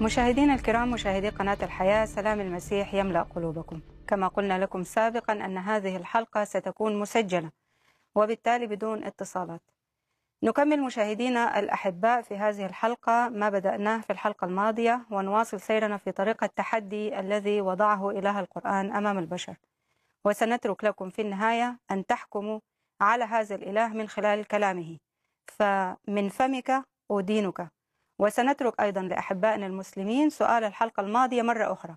مشاهدينا الكرام مشاهدي قناة الحياة سلام المسيح يملأ قلوبكم. كما قلنا لكم سابقا أن هذه الحلقة ستكون مسجلة وبالتالي بدون اتصالات. نكمل مشاهدينا الأحباء في هذه الحلقة ما بدأناه في الحلقة الماضية ونواصل سيرنا في طريق التحدي الذي وضعه إله القرآن أمام البشر. وسنترك لكم في النهاية أن تحكموا على هذا الإله من خلال كلامه. فمن فمك أدينك. وسنترك أيضا لأحبائنا المسلمين سؤال الحلقة الماضية مرة أخرى.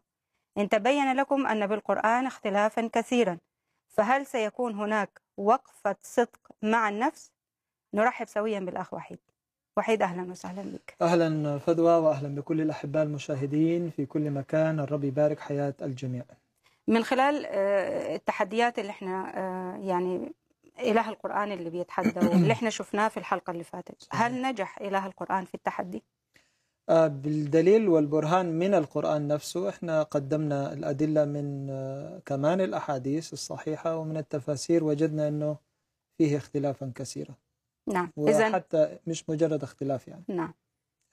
إن تبين لكم أن بالقرآن اختلافا كثيرا فهل سيكون هناك وقفة صدق مع النفس؟ نرحب سويا بالأخ وحيد. وحيد أهلا وسهلا بك. أهلا فدوى وأهلا بكل الأحباء المشاهدين في كل مكان. الرب يبارك حياة الجميع. من خلال آه، التحديات اللي إحنا آه، يعني إله القرآن اللي بيتحدى واللي إحنا شفناه في الحلقة اللي فاتت هل نجح إله القرآن في التحدي؟ آه، بالدليل والبرهان من القرآن نفسه إحنا قدمنا الأدلة من آه، كمان الأحاديث الصحيحة ومن التفاسير وجدنا أنه فيه اختلافا كثيرا. نعم إذا وحتى مش مجرد اختلاف يعني. نعم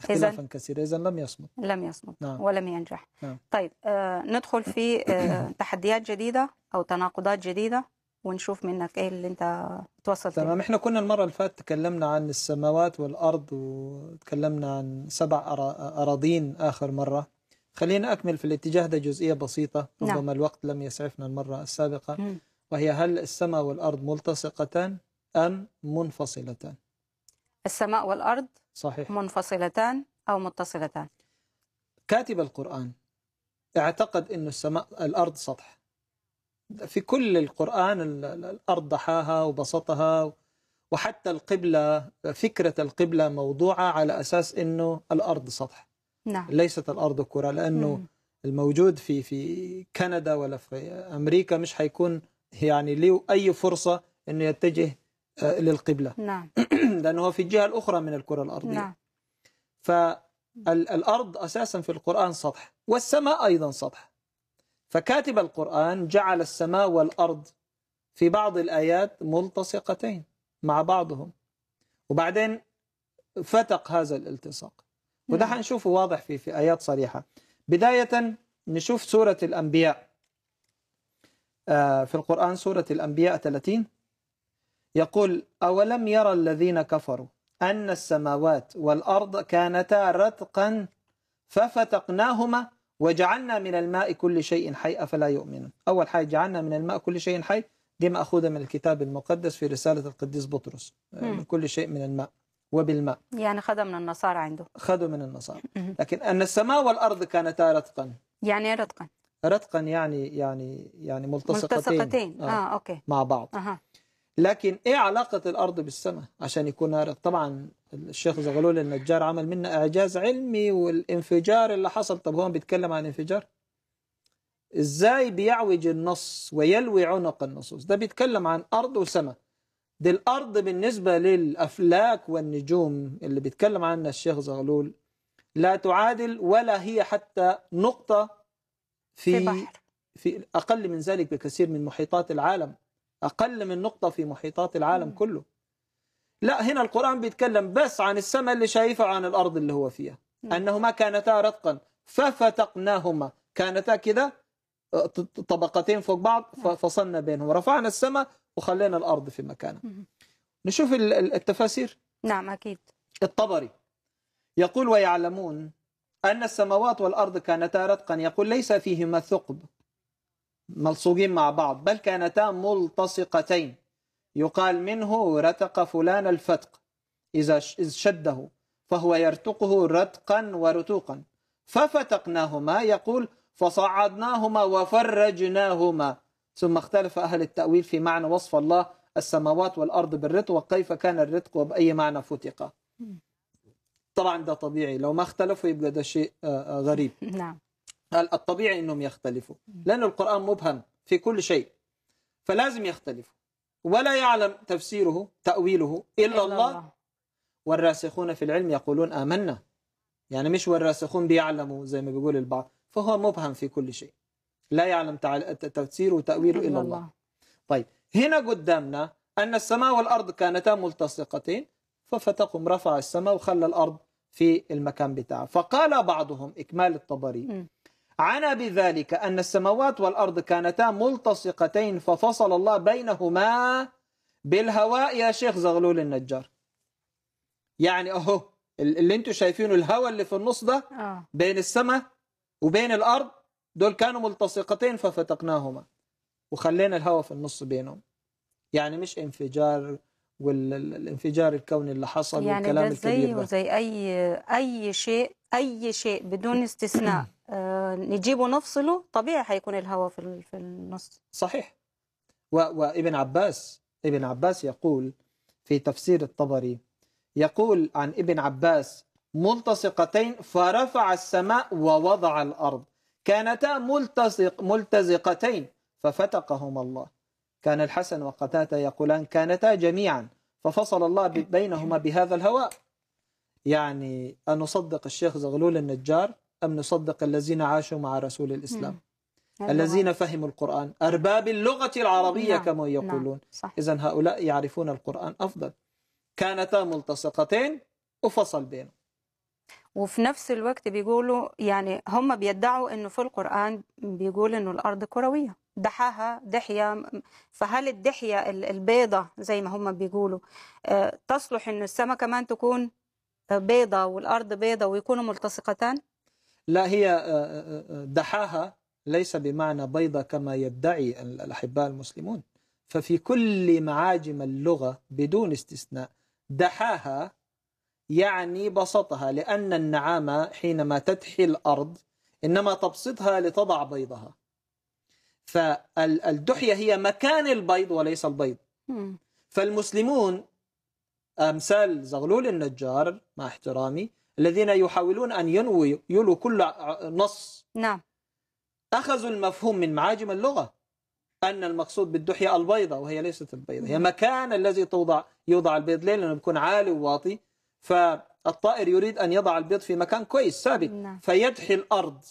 اختلافا كثيرا إذا لم يصمت. لم يصمت نعم. ولم ينجح. نعم. طيب آه ندخل في آه تحديات جديدة أو تناقضات جديدة. ونشوف منك إيه اللي أنت توصلت. تمام إحنا كنا المرة اللي فاتت تكلمنا عن السماوات والأرض وتكلمنا عن سبع أراضين آخر مرة خلينا أكمل في الاتجاه ده جزئية بسيطة نعم. ربما الوقت لم يسعفنا المرة السابقة مم. وهي هل السماء والأرض ملتصقتان أم منفصلتان السماء والأرض صحيح منفصلتان أو متصلتان كاتب القرآن اعتقد أن السماء الأرض سطح في كل القرآن ال- ال- الأرض ضحاها وبسطها وحتى القبلة فكرة القبلة موضوعة على أساس أنه الأرض سطح. نعم. ليست الأرض كرة لأنه مم. الموجود في في كندا ولا في أمريكا مش حيكون يعني له أي فرصة أنه يتجه آه، للقبلة. نعم. لأنه هو في الجهة الأخرى من الكرة الأرضية. نعم. فالأرض أساسا في القرآن سطح والسماء أيضا سطح. فكاتب القرآن جعل السماء والأرض في بعض الآيات ملتصقتين مع بعضهم. وبعدين فتق هذا الالتصاق. وده نعم. حنشوفه واضح في في آيات صريحة. بداية نشوف سورة الأنبياء. آه، في القرآن سورة الأنبياء 30 يقول أولم يرى الذين كفروا أن السماوات والأرض كانتا رتقا ففتقناهما وجعلنا من الماء كل شيء حي أفلا يؤمنون؟ أول حاجة جعلنا من الماء كل شيء حي دي مأخوذة من الكتاب المقدس في رسالة القديس بطرس. آه،. من كل شيء من الماء وبالماء. يعني خدم من النصارى عنده. خذوا من النصارى. لكن أن السماء والأرض كانتا رتقا. يعني إيه رتقا؟ رتقا يعني يعني يعني ملتصقتين, ملتصقتين. آه. آه أوكي. مع بعض. أها. لكن إيه علاقة الأرض بالسماء عشان يكون رتق طبعا الشيخ زغلول النجار عمل منا إعجاز علمي والانفجار اللي حصل. طب هو بيتكلم عن انفجار؟ إزاي بيعوج النص ويلوي عنق النصوص؟ ده بيتكلم عن أرض وسماء. دي الأرض بالنسبة للأفلاك والنجوم اللي بيتكلم عنها الشيخ زغلول. لا تعادل ولا هي حتى نقطة في في بحر. في أقل من ذلك بكثير من محيطات العالم. أقل من نقطة في محيطات العالم مم. كله. لا هنا القرآن بيتكلم بس عن السماء اللي شايفها وعن الأرض اللي هو فيها. أنهما كانتا رتقا. ففتقناهما. كانتا كده آه، طبقتين فوق بعض. ففصلنا بينهم. رفعنا السماء وخلينا الأرض في مكانها. نشوف ال- ال- التفاسير. نعم أكيد. الطبري يقول ويعلمون أن السماوات والأرض كانتا رتقا. يقول ليس فيهما ثقب. ملصوقين مع بعض. بل كانتا ملتصقتين. يقال منه رتق فلان الفتق إذا شده فهو يرتقه رتقا ورتوقا. ففتقناهما يقول فصعدناهما وفرجناهما. ثم اختلف أهل التأويل في معنى وصف الله السماوات والأرض بالرتق وكيف كان الرتق وبأي معنى فتق. طبعا ده طبيعي لو ما اختلفوا يبقى ده شيء آه، آه، غريب. نعم. الطبيعي إنهم يختلفوا لأن القرآن مبهم في كل شيء فلازم يختلفوا. ولا يعلم تفسيره تأويله إلا الله. والراسخون في العلم يقولون آمنا. يعني مش والراسخون بيعلموا زي ما بيقول البعض فهو مبهم في كل شيء. لا يعلم تفسيره وتأويله إلا الله. طيب هنا قدامنا أن السماء والأرض كانتا ملتصقتين ففتقهم رفع السماء وخلى الأرض في المكان بتاعه. فقال بعضهم إكمال الطبري. مم. عنا بذلك أن السماوات والأرض كانتا ملتصقتين ففصل الله بينهما بالهواء. يا شيخ زغلول النجار يعني أهو اللي أنتم شايفينه الهواء اللي في النص ده آه. بين السماء وبين الأرض دول كانوا ملتصقتين ففتقناهما وخلينا الهواء في النص بينهم. يعني مش انفجار والانفجار الكوني اللي حصل يعني والكلام ده الكبير زي ده. وزي اي أي شيء أي شيء بدون استثناء. آه نجيبه نفصله طبيعي هيكون الهواء في في النص. صحيح. وابن عباس ابن عباس يقول في تفسير الطبري يقول عن ابن عباس ملتصقتين فرفع السماء ووضع الأرض. كانتا ملتصق ملتزقتين ففتقهما الله. كان الحسن وقتادة يقولان كانتا جميعا ففصل الله بينهما بهذا الهواء. يعني أن نصدق الشيخ زغلول النجار أم نصدق الذين عاشوا مع رسول الإسلام؟ مم. الذين فهموا القرآن. أرباب اللغة العربية نعم، كما يقولون. نعم إذا هؤلاء يعرفون القرآن أفضل. كانتا ملتصقتين وفصل بينهم. وفي نفس الوقت بيقولوا يعني هم بيدعوا إنه في القرآن بيقول إنه الأرض كروية. دحاها دحية. فهل الدحية ال- البيضة زي ما هم بيقولوا آه، تصلح إنه السماء كمان تكون آه، بيضة والأرض بيضة ويكونوا ملتصقتان؟ لا هي آه، آه، آه، دحاها ليس بمعنى بيضة كما يدعي الأحباء المسلمون. ففي كل معاجم اللغة بدون استثناء دحاها يعني بسطها لأن النعامة حينما تدحي الأرض إنما تبسطها لتضع بيضها. فالدحية هي مكان البيض وليس البيض. فالمسلمون أمثال زغلول النجار مع احترامي الذين يحاولون أن ينوي يلوا كل نص. نعم. أخذوا المفهوم من معاجم اللغة أن المقصود بالدحية البيضة وهي ليست البيضة هي مكان الذي توضع يوضع البيض ليه لأنه بيكون عالي وواطي. فالطائر يريد أن يضع البيض في مكان كويس ثابت. نعم. فيدحي الأرض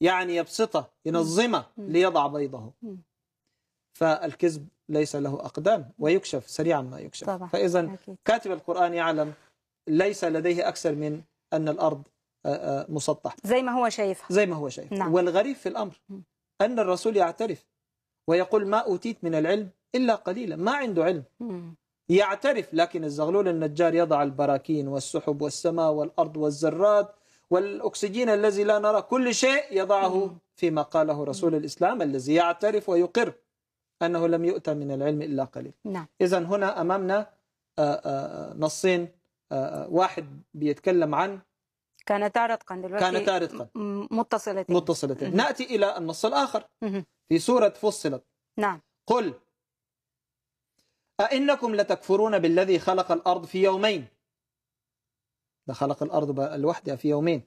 يعني يبسطها ينظمها مم. ليضع بيضه. فالكذب ليس له أقدام ويكشف سريعا ما يكشف. فإذا. كاتب القرآن يعلم ليس لديه أكثر من أن الأرض مسطحة زي ما هو شايفها زي ما هو شايف نعم. والغريب في الأمر. أن الرسول يعترف ويقول ما أوتيت من العلم إلا قليلا ما عنده علم مم. يعترف لكن الزغلول النجار يضع البراكين والسحب والسماء والأرض والذرات والأكسجين الذي لا نرى كل شيء يضعه مم. فيما قاله رسول الإسلام الذي يعترف ويقر أنه لم يؤتى من العلم إلا قليل نعم إذا هنا أمامنا نصين واحد بيتكلم عن كانتا رتقا دلوقتي كانتا رتقا. متصلتين متصلتين مهم. نأتي إلى النص الآخر مهم. في سورة فصلت نعم قل أئنكم لتكفرون بالذي خلق الأرض في يومين ده خلق الأرض لوحدها في يومين.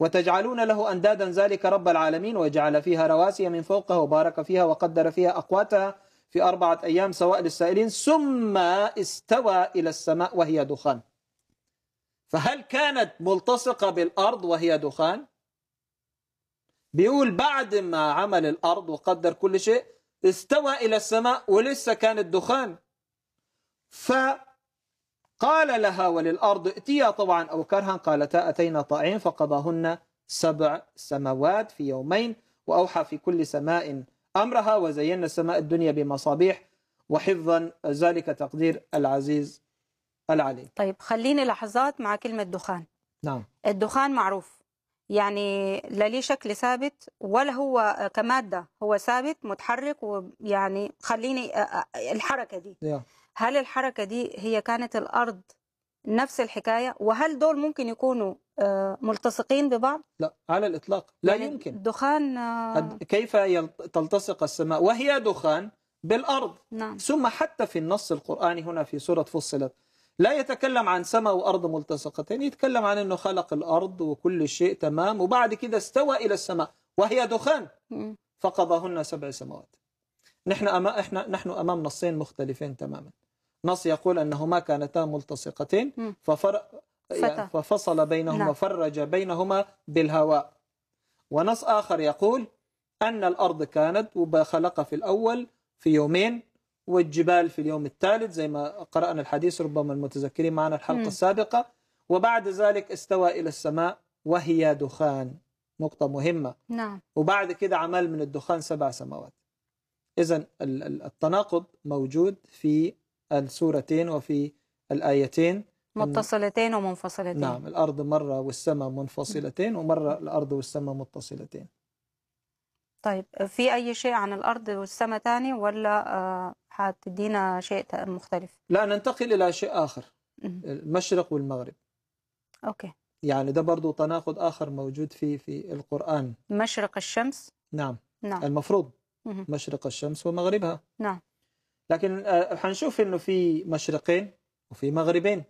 وتجعلون له أندادا ذلك رب العالمين وجعل فيها رواسي من فوقها وبارك فيها وقدر فيها أقواتها في أربعة أيام سواء للسائلين ثم استوى إلى السماء وهي دخان فهل كانت ملتصقة بالأرض وهي دخان؟ بيقول بعد ما عمل الأرض وقدر كل شيء استوى إلى السماء ولسه كانت دخان. فقال لها وللأرض ائتيا طبعا أو كرها. قالتا أتينا طائعين فقضاهن سبع سماوات في يومين وأوحى في كل سماء أمرها وزينا السماء الدنيا بمصابيح وحفظا ذلك تقدير العزيز العليم طيب خليني لحظات مع كلمة دخان. نعم. الدخان معروف. يعني لا ليه شكل ثابت ولا هو كمادة هو ثابت متحرك ويعني خليني الحركة دي. يا. هل الحركة دي هي كانت الأرض نفس الحكاية؟ وهل دول ممكن يكونوا ملتصقين ببعض؟ لا على الإطلاق. لا يعني يمكن. الدخان كيف تلتصق السماء؟ وهي دخان بالأرض. نعم. ثم حتى في النص القرآني هنا في سورة فصلت لا يتكلم عن سماء وأرض ملتصقتين يتكلم عن أنه خلق الأرض وكل شيء تمام وبعد كده استوى إلى السماء وهي دخان. فقضاهن سبع سماوات نحن أما إحنا نحن أمام نصين مختلفين تماما نص يقول أنهما كانتا ملتصقتين. ففر... فتى. ففصل بينهما نعم. وفرج بينهما بالهواء ونص آخر يقول أن الأرض كانت وخلق في الأول في يومين والجبال في اليوم الثالث زي ما قرأنا الحديث ربما المتذكرين معنا الحلقة مم. السابقة. وبعد ذلك استوى إلى السماء وهي دخان. نقطة مهمة. نعم. وبعد كده عمل من الدخان سبع سماوات. إذا التناقض موجود في السورتين وفي الآيتين. متصلتين ومنفصلتين. نعم. الأرض مرة والسماء منفصلتين ومرة الأرض والسماء متصلتين. طيب في أي شيء عن الأرض والسماء تاني ولا آه، هتدينا شيء مختلف؟ لا ننتقل إلى شيء آخر. المشرق والمغرب. أوكي. يعني ده برضو تناقض آخر موجود في في القرآن. مشرق الشمس؟ نعم. نعم. المفروض. مشرق الشمس ومغربها. نعم. لكن آه، حنشوف إنه في مشرقين وفي مغربين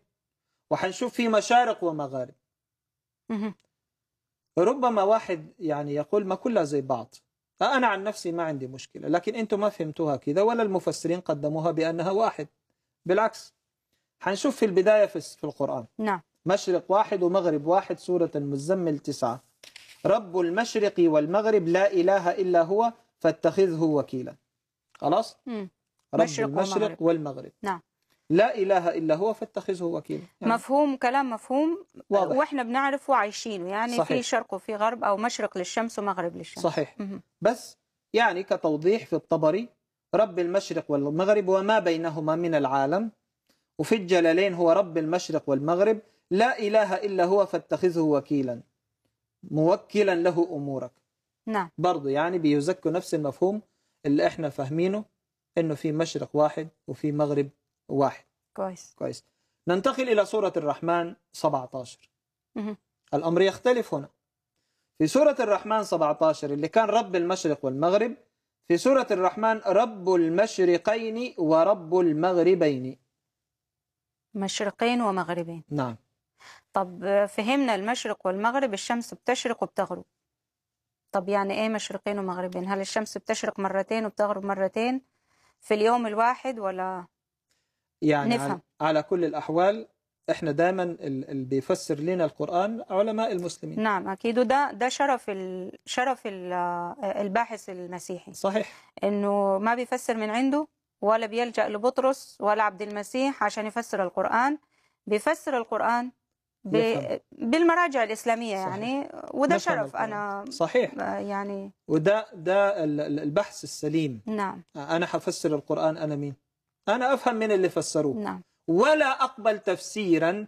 وحنشوف في مشارق ومغارب. ربما واحد يعني يقول ما كلها زي بعض. أنا عن نفسي ما عندي مشكلة لكن أنتم ما فهمتوها كذا ولا المفسرين قدموها بأنها واحد. بالعكس حنشوف في البداية في القرآن. نعم. مشرق واحد ومغرب واحد سورة المزمل تسعة. رب المشرق والمغرب لا إله إلا هو فاتخذه وكيلا. خلاص؟ مم. رب مشرق المشرق ومغرب. والمغرب. نعم. لا إله إلا هو فاتخذه وكيلا. يعني مفهوم كلام مفهوم. واضح. وإحنا بنعرفه وعايشينه يعني صحيح. في شرق وفي غرب أو مشرق للشمس ومغرب للشمس. صحيح. بس يعني كتوضيح في الطبري رب المشرق والمغرب وما بينهما من العالم وفي الجلالين هو رب المشرق والمغرب لا إله إلا هو فاتخذه وكيلا. موكلا له أمورك. نعم. برضو يعني بيزكوا نفس المفهوم اللي إحنا فاهمينه إنه في مشرق واحد وفي مغرب واحد. كويس. كويس. ننتقل إلى سورة الرحمن 17 مهم. الأمر يختلف هنا. في سورة الرحمن 17 اللي كان رب المشرق والمغرب في سورة الرحمن رب المشرقين ورب المغربين. مشرقين ومغربين. نعم. طب فهمنا المشرق والمغرب الشمس بتشرق وبتغرب. طب يعني إيه مشرقين ومغربين؟ هل الشمس بتشرق مرتين وبتغرب مرتين في اليوم الواحد ولا يعني نفهم. على, كل الأحوال إحنا دائما ال- اللي بيفسر لنا القرآن علماء المسلمين. نعم أكيد. وده ده شرف ال... شرف ال... الباحث المسيحي. صحيح. إنه ما بيفسر من عنده ولا بيلجأ لبطرس ولا عبد المسيح عشان يفسر القرآن. بيفسر القرآن ب... يفهم. بالمراجع الإسلامية صحيح. يعني وده شرف. القرآن. أنا صحيح. يعني وده ده ال- ال- البحث السليم. نعم. أنا حفسر القرآن أنا مين؟ أنا أفهم من اللي فسروه. نعم. ولا أقبل تفسيرا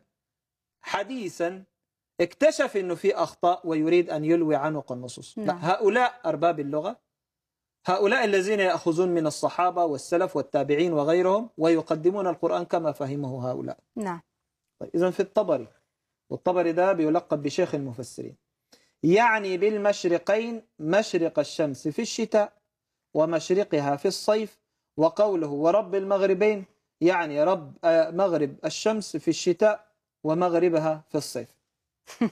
حديثا اكتشف إنه في أخطاء ويريد أن يلوي عنق النصوص. لا نعم. هؤلاء أرباب اللغة. هؤلاء الذين يأخذون من الصحابة والسلف والتابعين وغيرهم ويقدمون القرآن كما فهمه هؤلاء. نعم. طيب اذا في الطبري. والطبري ده بيلقب بشيخ المفسرين. يعني بالمشرقين مشرق الشمس في الشتاء ومشرقها في الصيف وقوله ورب المغربين يعني رب آه، مغرب الشمس في الشتاء ومغربها في الصيف.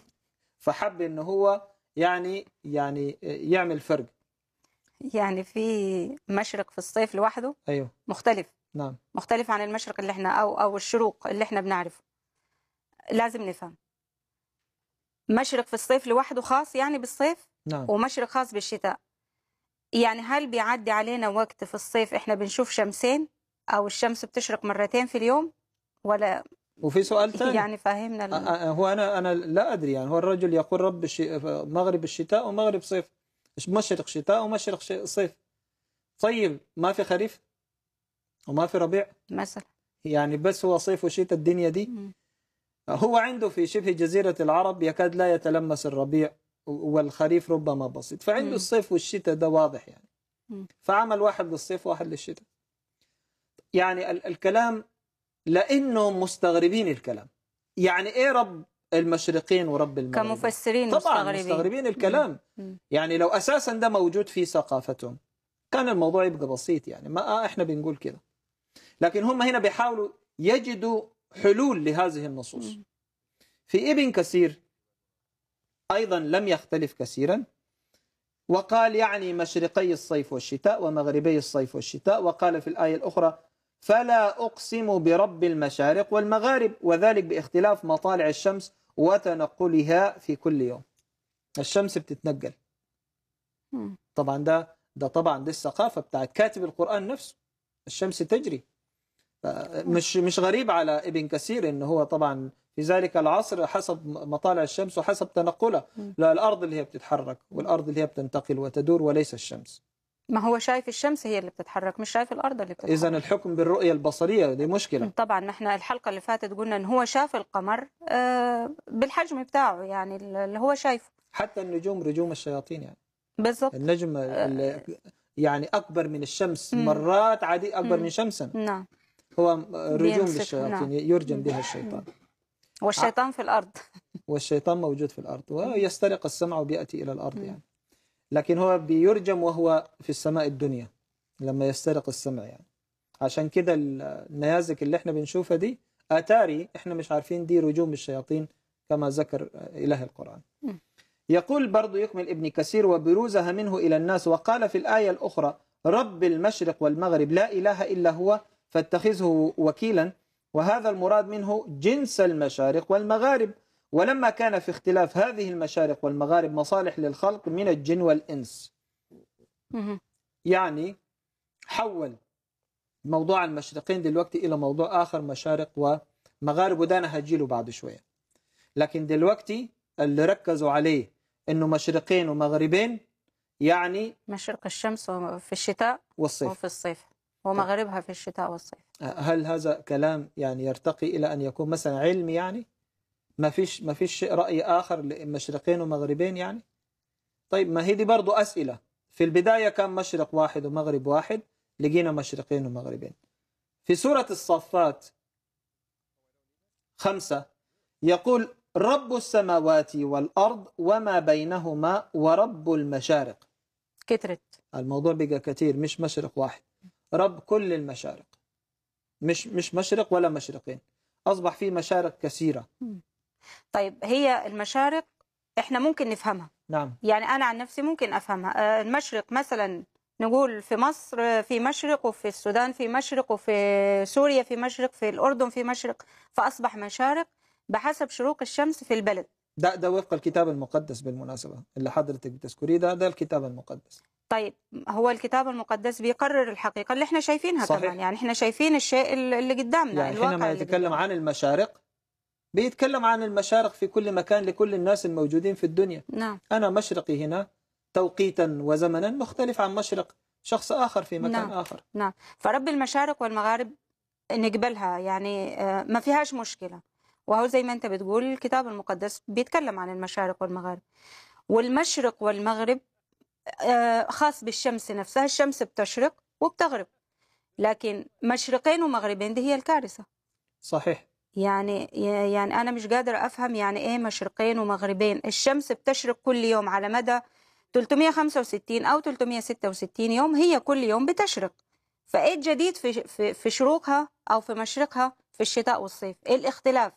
فحب انه هو يعني يعني يعمل فرق. يعني في مشرق في الصيف لوحده؟ أيوه. مختلف. نعم. مختلف عن المشرق اللي إحنا أو أو الشروق اللي إحنا بنعرفه. لازم نفهم. مشرق في الصيف لوحده خاص يعني بالصيف؟ نعم. ومشرق خاص بالشتاء. يعني هل بيعدي علينا وقت في الصيف إحنا بنشوف شمسين أو الشمس بتشرق مرتين في اليوم؟ ولا وفي سؤال ثاني. يعني فاهمنا ال- هو أنا أنا لا أدري يعني. هو الرجل يقول رب الش... مغرب الشتاء ومغرب صيف. مشرق شتاء ومشرق صيف. طيب ما في خريف؟ وما في ربيع؟ مثلا. يعني بس هو صيف وشتاء الدنيا دي. هو عنده في شبه جزيرة العرب يكاد لا يتلمس الربيع. والخريف ربما بسيط. فعنده مم. الصيف والشتاء ده واضح يعني. فعمل واحد للصيف وواحد للشتاء. يعني ال- الكلام لأنه مستغربين الكلام. يعني إيه رب المشرقين ورب المغربين كمفسرين طبعا مستغربين. مستغربين الكلام. مم. يعني لو أساسا ده موجود في ثقافتهم كان الموضوع يبقى بسيط يعني. ما آه إحنا بنقول كده. لكن هم هنا بيحاولوا يجدوا حلول لهذه النصوص. مم. في ابن كثير أيضا لم يختلف كثيرا. وقال يعني مشرقي الصيف والشتاء ومغربي الصيف والشتاء. وقال في الآية الأخرى فلا أقسم برب المشارق والمغارب وذلك باختلاف مطالع الشمس وتنقلها في كل يوم. الشمس بتتنقل. طبعا ده ده طبعا دي الثقافة بتاعت كاتب القرآن نفسه. الشمس تجري. مش مش غريب على ابن كثير انه هو طبعا في ذلك العصر حسب مطالع الشمس وحسب تنقلها. لا الأرض اللي هي بتتحرك والأرض اللي هي بتنتقل وتدور وليس الشمس. ما هو شايف الشمس هي اللي بتتحرك مش شايف الأرض اللي بتتحرك. إذا الحكم بالرؤية البصرية دي مشكلة. طبعا نحن الحلقة اللي فاتت قلنا إن هو شاف القمر آه، بالحجم بتاعه يعني اللي هو شايفه. حتى النجوم رجوم الشياطين يعني. بالضبط. النجم ال- يعني أكبر من الشمس مم. مرات عديد أكبر مم. من شمسا. نعم. هو رجوم للشياطين نعم. يرجم بها الشيطان. والشيطان في الأرض. والشيطان موجود في الأرض ويسترق السمع وبيأتي إلى الأرض يعني. لكن هو بيرجم وهو في السماء الدنيا لما يسترق السمع يعني. عشان كده النيازك اللي إحنا بنشوفها دي أتاري إحنا مش عارفين دي رجوم الشياطين كما ذكر إله القرآن. يقول برضو يكمل ابن كثير وبروزها منه إلى الناس وقال في الآية الأخرى رب المشرق والمغرب لا إله إلا هو فاتخذه وكيلا وهذا المراد منه جنس المشارق والمغارب. ولما كان في اختلاف هذه المشارق والمغارب مصالح للخلق من الجن والإنس. يعني حول موضوع المشرقين دلوقتي إلى موضوع آخر مشارق ومغارب وده أنا هجيله بعد شوية. لكن دلوقتي اللي ركزوا عليه إنه مشرقين ومغربين يعني مشرق الشمس في الشتاء والصيف. وفي الصيف. ومغربها في الشتاء والصيف. هل هذا كلام يعني يرتقي إلى أن يكون مثلا علمي يعني؟ ما فيش ما فيش رأي آخر لمشرقين ومغربين يعني؟ طيب ما هي دي برضو أسئلة. في البداية كان مشرق واحد ومغرب واحد لقينا مشرقين ومغربين. في سورة الصفات خمسة يقول رب السماوات والأرض وما بينهما ورب المشارق. كترت. الموضوع بقى كثير مش مشرق واحد. رب كل المشارق. مش مش مشرق ولا مشرقين. أصبح في مشارق كثيرة. طيب هي المشارق إحنا ممكن نفهمها. نعم. يعني أنا عن نفسي ممكن أفهمها. آه، المشرق مثلا نقول في مصر آه، في مشرق وفي السودان في مشرق وفي سوريا في مشرق في الأردن في مشرق فأصبح مشارق بحسب شروق الشمس في البلد. ده ده وفق الكتاب المقدس بالمناسبة اللي حضرتك بتذكريه ده ده الكتاب المقدس. طيب هو الكتاب المقدس بيقرر الحقيقة اللي إحنا شايفينها صحيح. كمان يعني إحنا شايفين الشيء اللي قدامنا يعني الواقع حينما يتكلم. عن المشارق بيتكلم عن المشارق في كل مكان لكل الناس الموجودين في الدنيا نعم أنا مشرقي هنا توقيتا وزمنا مختلف عن مشرق شخص آخر في مكان نعم. آخر نعم فرب المشارق والمغارب نقبلها يعني آه، ما فيهاش مشكلة وهو زي ما أنت بتقول الكتاب المقدس بيتكلم عن المشارق والمغارب والمشرق والمغرب خاص بالشمس نفسها الشمس بتشرق وبتغرب لكن مشرقين ومغربين دي هي الكارثة. صحيح. يعني يعني أنا مش قادرة أفهم يعني إيه مشرقين ومغربين. الشمس بتشرق كل يوم على مدى 365 أو 366 يوم هي كل يوم بتشرق. فإيه الجديد في في في شروقها أو في مشرقها؟ في الشتاء والصيف. إيه الاختلاف؟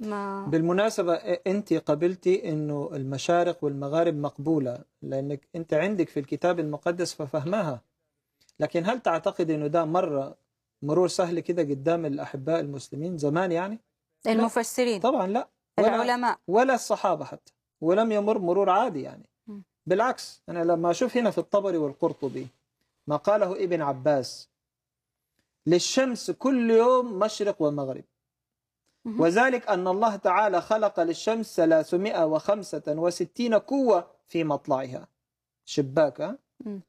ما بالمناسبة أنت قبلتي أنه المشارق والمغارب مقبولة لأنك أنت عندك في الكتاب المقدس ففهمها. لكن هل تعتقد أنه ده مرة مرور سهل كده قدام الأحباء المسلمين؟ زمان يعني؟ المفسرين. طبعا لا. ولا, العلماء. ولا الصحابة حتى. ولم يمر مرور عادي يعني. بالعكس أنا لما أشوف هنا في الطبري والقرطبي ما قاله ابن عباس للشمس كل يوم مشرق ومغرب. وذلك أن الله تعالى خلق للشمس 365 قوة في مطلعها. شباكة مم.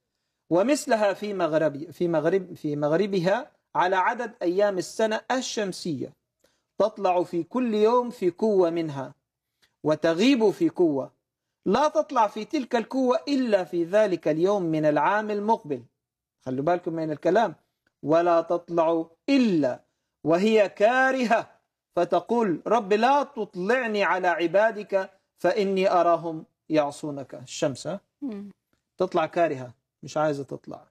ومثلها في مغرب في مغرب في مغربها على عدد أيام السنة الشمسية. تطلع في كل يوم في قوة منها وتغيب في قوة. لا تطلع في تلك القوة إلا في ذلك اليوم من العام المقبل. خلوا بالكم من الكلام. ولا تطلع إلا وهي كارهة. فتقول رب لا تطلعني على عبادك فإني أراهم يعصونك الشمس. تطلع كارهة مش عايزة تطلع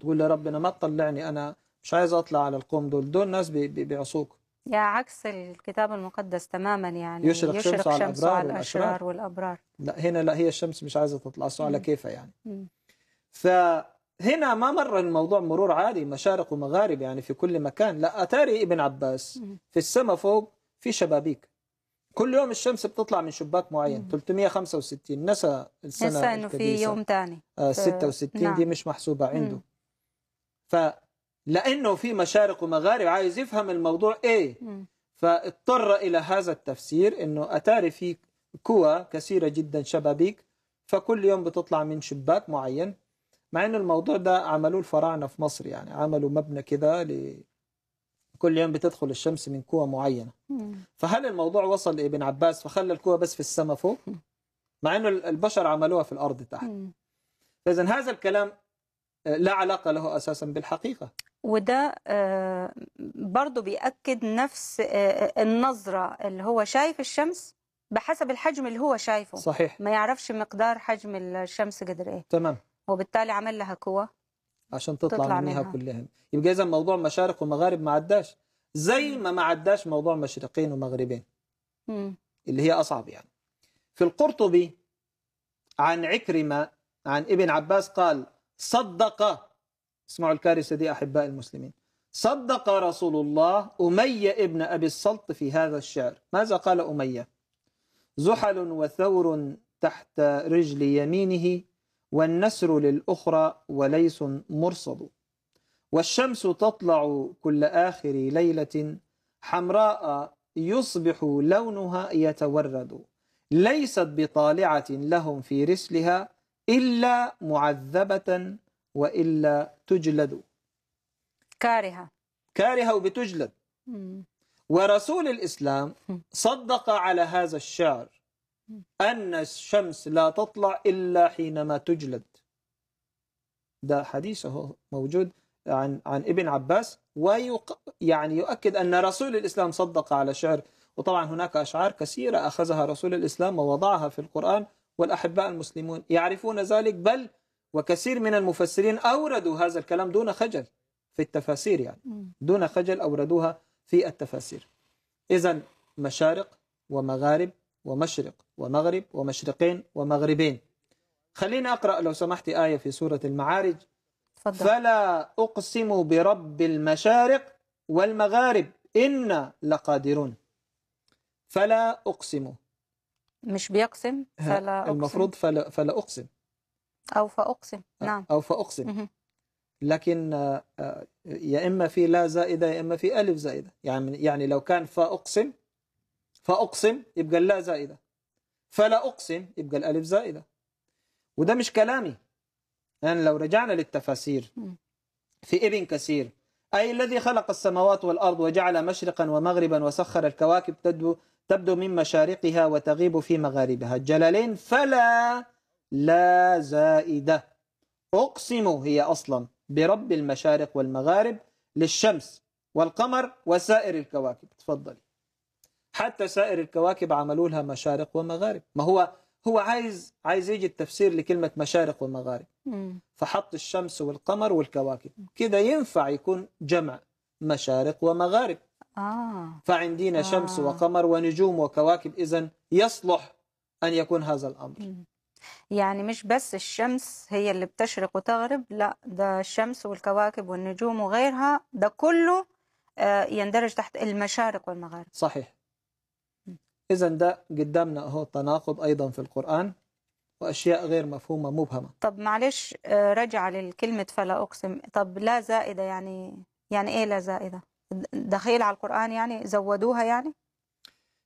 تقول لربنا ما تطلعني أنا مش عايز أطلع على القوم دول دول ناس بي- بي- بيعصوك يا عكس الكتاب المقدس تماما يعني يشرق شمسه على شمسه الأبرار على والأشرار. الأشرار والأبرار لا هنا لا هي الشمس مش عايزة تطلع على. كيفها يعني مم. فهنا ما مر الموضوع مرور عادي مشارق ومغارب يعني في كل مكان لا أتاري ابن عباس. في السماء فوق في شبابيك كل يوم الشمس بتطلع من شباك معين مم. 365 نسى السنة ننسى إنه في. يوم تاني آه، ف- 66 نعم. دي مش محسوبة عنده مم. فلأنه في مشارق ومغارب عايز يفهم الموضوع إيه مم. فاضطر إلى هذا التفسير أنه أتاري في كوى كثيرة جدا شبابيك فكل يوم بتطلع من شباك معين مع أن الموضوع ده عملوه الفراعنة في مصر يعني عملوا مبنى كده ل... كل يوم بتدخل الشمس من كوى معينة. فهل الموضوع وصل لابن عباس فخلى الكوى بس في السماء فوق؟ مع أنه البشر عملوها في الأرض تحت. فإذا هذا الكلام آه، لا علاقة له أساسا بالحقيقة. وده آه، برضو بيأكد نفس آه، النظرة اللي هو شايف الشمس بحسب الحجم اللي هو شايفه. صحيح. ما يعرفش مقدار حجم الشمس قدر إيه. تمام. وبالتالي عمل لها قوة عشان تطلع, تطلع منها, منها. كلها. يبقى إذا موضوع مشارق ومغارب ما عداش. زي ما ما عداش موضوع مشرقين ومغربين. مم. اللي هي أصعب يعني. في القرطبي عن عكرمة عن ابن عباس قال صدق اسمعوا الكارثة دي أحباء المسلمين. صدق رسول الله أمية ابن أبي السلط في هذا الشعر. ماذا قال أمية؟ زحل وثور تحت رجل يمينه والنسر للأخرى وليس مرصد. والشمس تطلع كل آخر ليلة حمراء يصبح لونها يتورد. ليست بطالعة لهم في رسلها إلا معذبة وإلا تجلد. كارهة. كارهة وبتجلد. ورسول الإسلام صدق على هذا الشعر. أن الشمس لا تطلع إلا حينما تجلد. ده حديثه موجود عن عن ابن عباس ويق يعني يؤكد أن رسول الإسلام صدق على شعر. وطبعا هناك أشعار كثيرة أخذها رسول الإسلام ووضعها في القرآن والأحباء المسلمون يعرفون ذلك بل وكثير من المفسرين أوردوا هذا الكلام دون خجل في التفاسير يعني. دون خجل أوردوها في التفاسير. إذا مشارق ومغارب ومشرق. ومغرب ومشرقين ومغربين. خليني أقرأ لو سمحت آية في سورة المعارج. اتفضل فلا أقسم برب المشارق والمغارب إنا لقادرون. فلا أقسم. مش بيقسم فلا أقسم. المفروض فلا, فلا أقسم. أو فأقسم. نعم. أو فأقسم. لكن آه، آه، يا إما في لا زائدة يا إما في ألف زائدة. يعني يعني لو كان فأقسم فأقسم يبقى اللا زائدة. فلا أقسم يبقى الألف زائدة. وده مش كلامي. يعني لو رجعنا للتفاسير. في ابن كثير أي الذي خلق السماوات والأرض وجعل مشرقا ومغربا وسخر الكواكب تبدو تبدو من مشارقها وتغيب في مغاربها. الجلالين فلا لا زائدة. أقسم هي أصلا برب المشارق والمغارب للشمس والقمر وسائر الكواكب. تفضلي. حتى سائر الكواكب عملوا لها مشارق ومغارب. ما هو هو عايز عايز يجي التفسير لكلمة مشارق ومغارب. فحط الشمس والقمر والكواكب. كده ينفع يكون جمع مشارق ومغارب. آه. فعندنا شمس آه. وقمر ونجوم وكواكب. إذا يصلح أن يكون هذا الأمر. مم. يعني مش بس الشمس هي اللي بتشرق وتغرب لا ده الشمس والكواكب والنجوم وغيرها ده كله آه، يندرج تحت المشارق والمغارب. صحيح. إذا ده قدامنا أهو تناقض أيضا في القرآن وأشياء غير مفهومة مبهمة. طب معلش آه، رجع للكلمة فلا أقسم. طب لا زائدة يعني يعني إيه لا زائدة؟ دخيل على القرآن يعني؟ زودوها يعني؟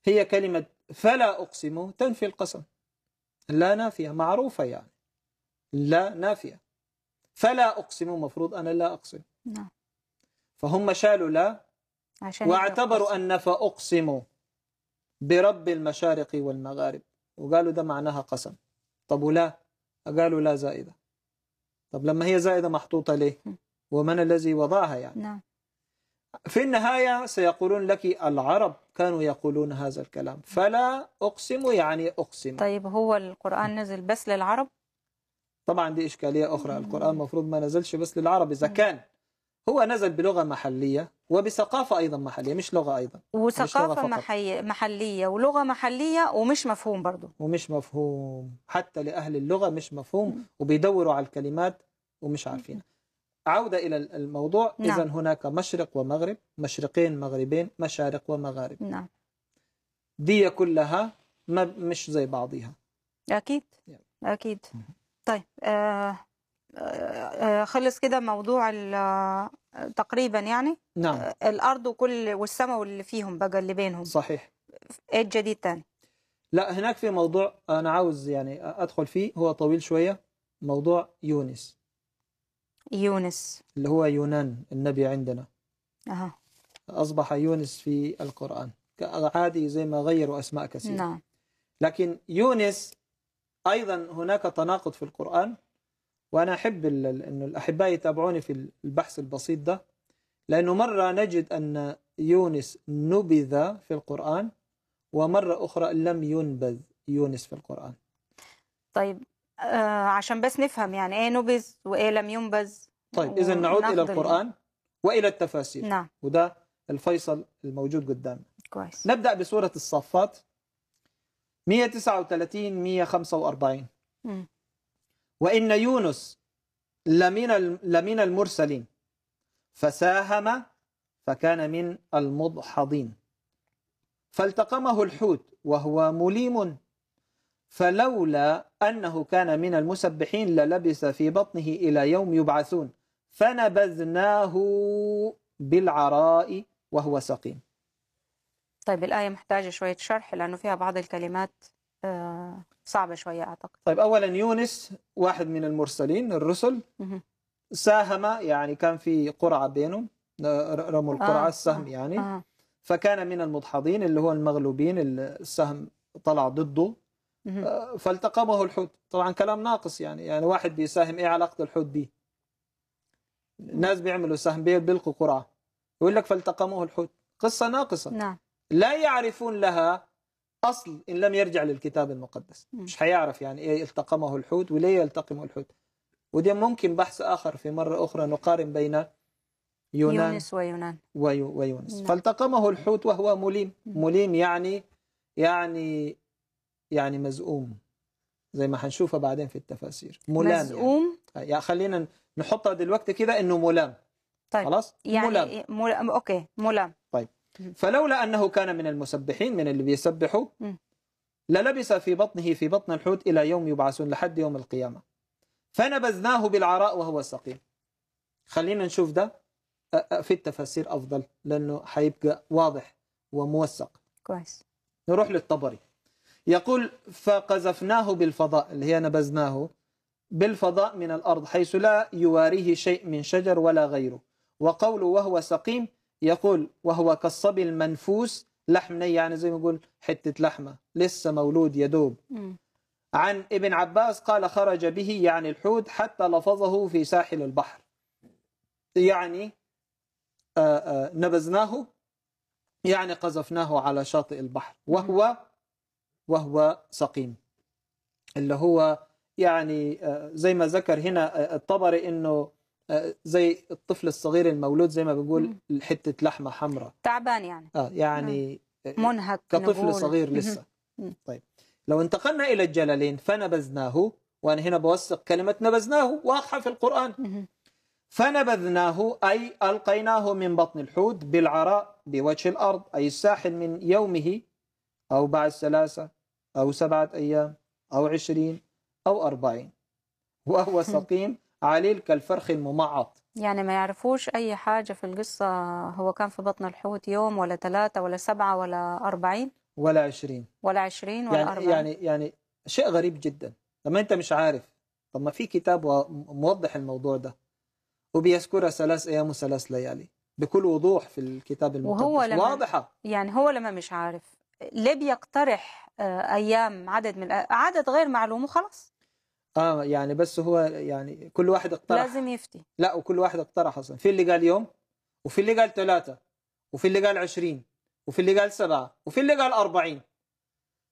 هي كلمة فلا أقسم تنفي القسم. لا نافية معروفة يعني. لا نافية. فلا أقسم مفروض أنا لا أقسم. نعم. فهم شالوا لا عشان واعتبروا أن فأقسم. برب المشارق والمغارب. وقالوا ده معناها قسم. طب ولا؟ قالوا لا زائدة. طب لما هي زائدة محطوطة ليه؟ ومن الذي وضعها يعني؟ نعم. في النهاية سيقولون لك العرب كانوا يقولون هذا الكلام. فلا أقسم يعني أقسم. طيب هو القرآن نزل بس للعرب؟ طبعا دي إشكالية أخرى. القرآن المفروض ما نزلش بس للعرب. إذا. كان هو نزل بلغة محلية وبثقافة أيضا محلية مش لغة أيضا وثقافة. محي... محلية ولغة محلية ومش مفهوم برضو. ومش مفهوم. حتى لأهل اللغة مش مفهوم. وبيدوروا على الكلمات ومش عارفين. عودة إلى الموضوع. نعم. إذا هناك مشرق ومغرب مشرقين مغربين مشارق ومغارب. نعم. دي كلها ما مش زي بعضها أكيد. يعني. أكيد. طيب آه آه آه، خلص كده موضوع تقريبا يعني؟ نعم. الأرض وكل والسماء واللي فيهم بقى اللي بينهم. صحيح. إيه الجديد تاني؟ لا هناك في موضوع أنا عاوز يعني أدخل فيه هو طويل شوية. موضوع يونس. يونس. اللي هو يونان النبي عندنا. أها. أصبح يونس في القرآن. عادي زي ما غيروا أسماء كثيرة. نعم. لكن يونس أيضا هناك تناقض في القرآن. وأنا أحب أن الأحباء يتابعوني في البحث البسيط ده لأنه مرة نجد أن يونس نبذ في القرآن ومرة أخرى لم ينبذ يونس في القرآن. طيب آه عشان بس نفهم يعني إيه نبذ وإيه لم ينبذ. طيب إذا نعود إلى القرآن وإلى التفاسير. نعم. وده الفيصل الموجود قدامنا. كويس. نبدأ بسورة الصفات 139 145 مم. وإن يونس لمن لمن المرسلين. فساهم فكان من المضحضين. فالتقمه الحوت وهو مليم. فلولا أنه كان من المسبحين للبث في بطنه إلى يوم يبعثون. فنبذناه بالعراء وهو سقيم. طيب الآية محتاجة شوية شرح لأنه فيها بعض الكلمات آه صعبة شوية أعتقد. طيب أولا يونس واحد من المرسلين الرسل. ساهم يعني كان في قرعة بينهم رموا القرعة آه، السهم آه، يعني. آه. فكان من المدحضين اللي هو المغلوبين السهم طلع ضده. آه، فالتقمه الحوت. طبعا كلام ناقص يعني يعني واحد بيساهم إيه علاقة الحوت بيه الناس بيعملوا سهم بيلقوا قرعة. يقول لك فالتقمه الحوت. قصة ناقصة. نعم. لا يعرفون لها أصل إن لم يرجع للكتاب المقدس. مش حيعرف يعني إيه التقمه الحوت وليه يلتقمه الحوت. ودي ممكن بحث آخر في مرة أخرى نقارن بين يونان يونس ويونان. وي- ويونس. نعم. فالتقمه الحوت وهو مليم. مليم يعني يعني يعني مزؤوم زي ما هنشوفها بعدين في التفاسير. ملام مزؤوم؟ يعني. يعني خلينا نحطها دلوقتي كده إنه ملام. طيب. خلاص؟ يعني ملام. إيه؟ مل... أوكي. ملام. فلولا أنه كان من المسبحين من اللي بيسبحوا. للبس في بطنه في بطن الحوت إلى يوم يبعثون لحد يوم القيامة. فنبذناه بالعراء وهو سقيم. خلينا نشوف ده في التفاسير أفضل لأنه حيبقى واضح وموثق. كويس. نروح للطبري. يقول فقذفناه بالفضاء اللي هي نبذناه بالفضاء من الأرض حيث لا يواريه شيء من شجر ولا غيره. وقوله وهو سقيم يقول وهو كالصبي المنفوس لحم ني يعني زي ما يقول حتة لحمة لسه مولود يدوب. مم. عن ابن عباس قال خرج به يعني الحوت حتى لفظه في ساحل البحر. يعني آه، آه، نبذناه يعني قذفناه على شاطئ البحر. وهو وهو سقيم. اللي هو يعني آه، زي ما ذكر هنا الطبري إنه زي الطفل الصغير المولود زي ما بيقول حتة لحمة حمراء تعبان يعني آه يعني منهك كطفل نقول. صغير. لسه مم. طيب لو انتقلنا إلى الجلالين فنبذناه وأنا هنا بوثق كلمة نبذناه واضحة في القرآن مهم. فنبذناه أي ألقيناه من بطن الحوت بالعراء بوجه الأرض أي الساحل من يومه أو بعد ثلاثة أو سبعة أيام أو عشرين أو أربعين وهو سقيم عليل كالفرخ الممعط. يعني ما يعرفوش أي حاجة في القصة هو كان في بطن الحوت يوم ولا ثلاثة ولا سبعة ولا أربعين؟ ولا عشرين. ولا عشرين ولا يعني أربعين؟ يعني يعني شيء غريب جدا. لما أنت مش عارف. طب ما في كتاب موضح الموضوع ده. وبيذكرها ثلاث أيام وثلاث ليالي بكل وضوح في الكتاب المقدس. وهو لما- واضحة. يعني هو لما مش عارف ليه بيقترح آه، أيام عدد من عدد غير معلوم وخلاص؟ آه يعني بس هو يعني كل واحد اقترح. لازم يفتي. لا وكل واحد اقترح أصلا. في اللي قال يوم وفي اللي قال ثلاثة وفي اللي قال عشرين وفي اللي قال سبعة وفي اللي قال أربعين.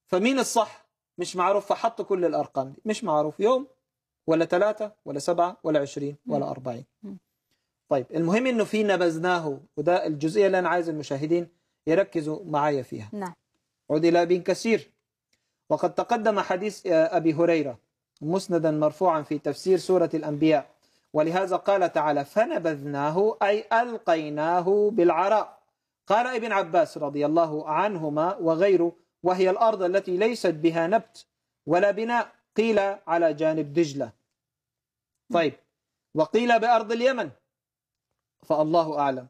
فمين الصح؟ مش معروف. فحطوا كل الأرقام دي. مش معروف. يوم ولا ثلاثة ولا سبعة ولا عشرين ولا. أربعين. طيب المهم إنه في نبذناه وده الجزئية اللي أنا عايز المشاهدين يركزوا معايا فيها. نعم. عود إلى ابن كثير. وقد تقدم حديث أبي هريرة. مسندا مرفوعا في تفسير سورة الأنبياء. ولهذا قال تعالى فنبذناه أي ألقيناه بالعراء. قال ابن عباس رضي الله عنهما وغيره وهي الأرض التي ليست بها نبت ولا بناء. قيل على جانب دجلة. طيب وقيل بأرض اليمن. فالله أعلم.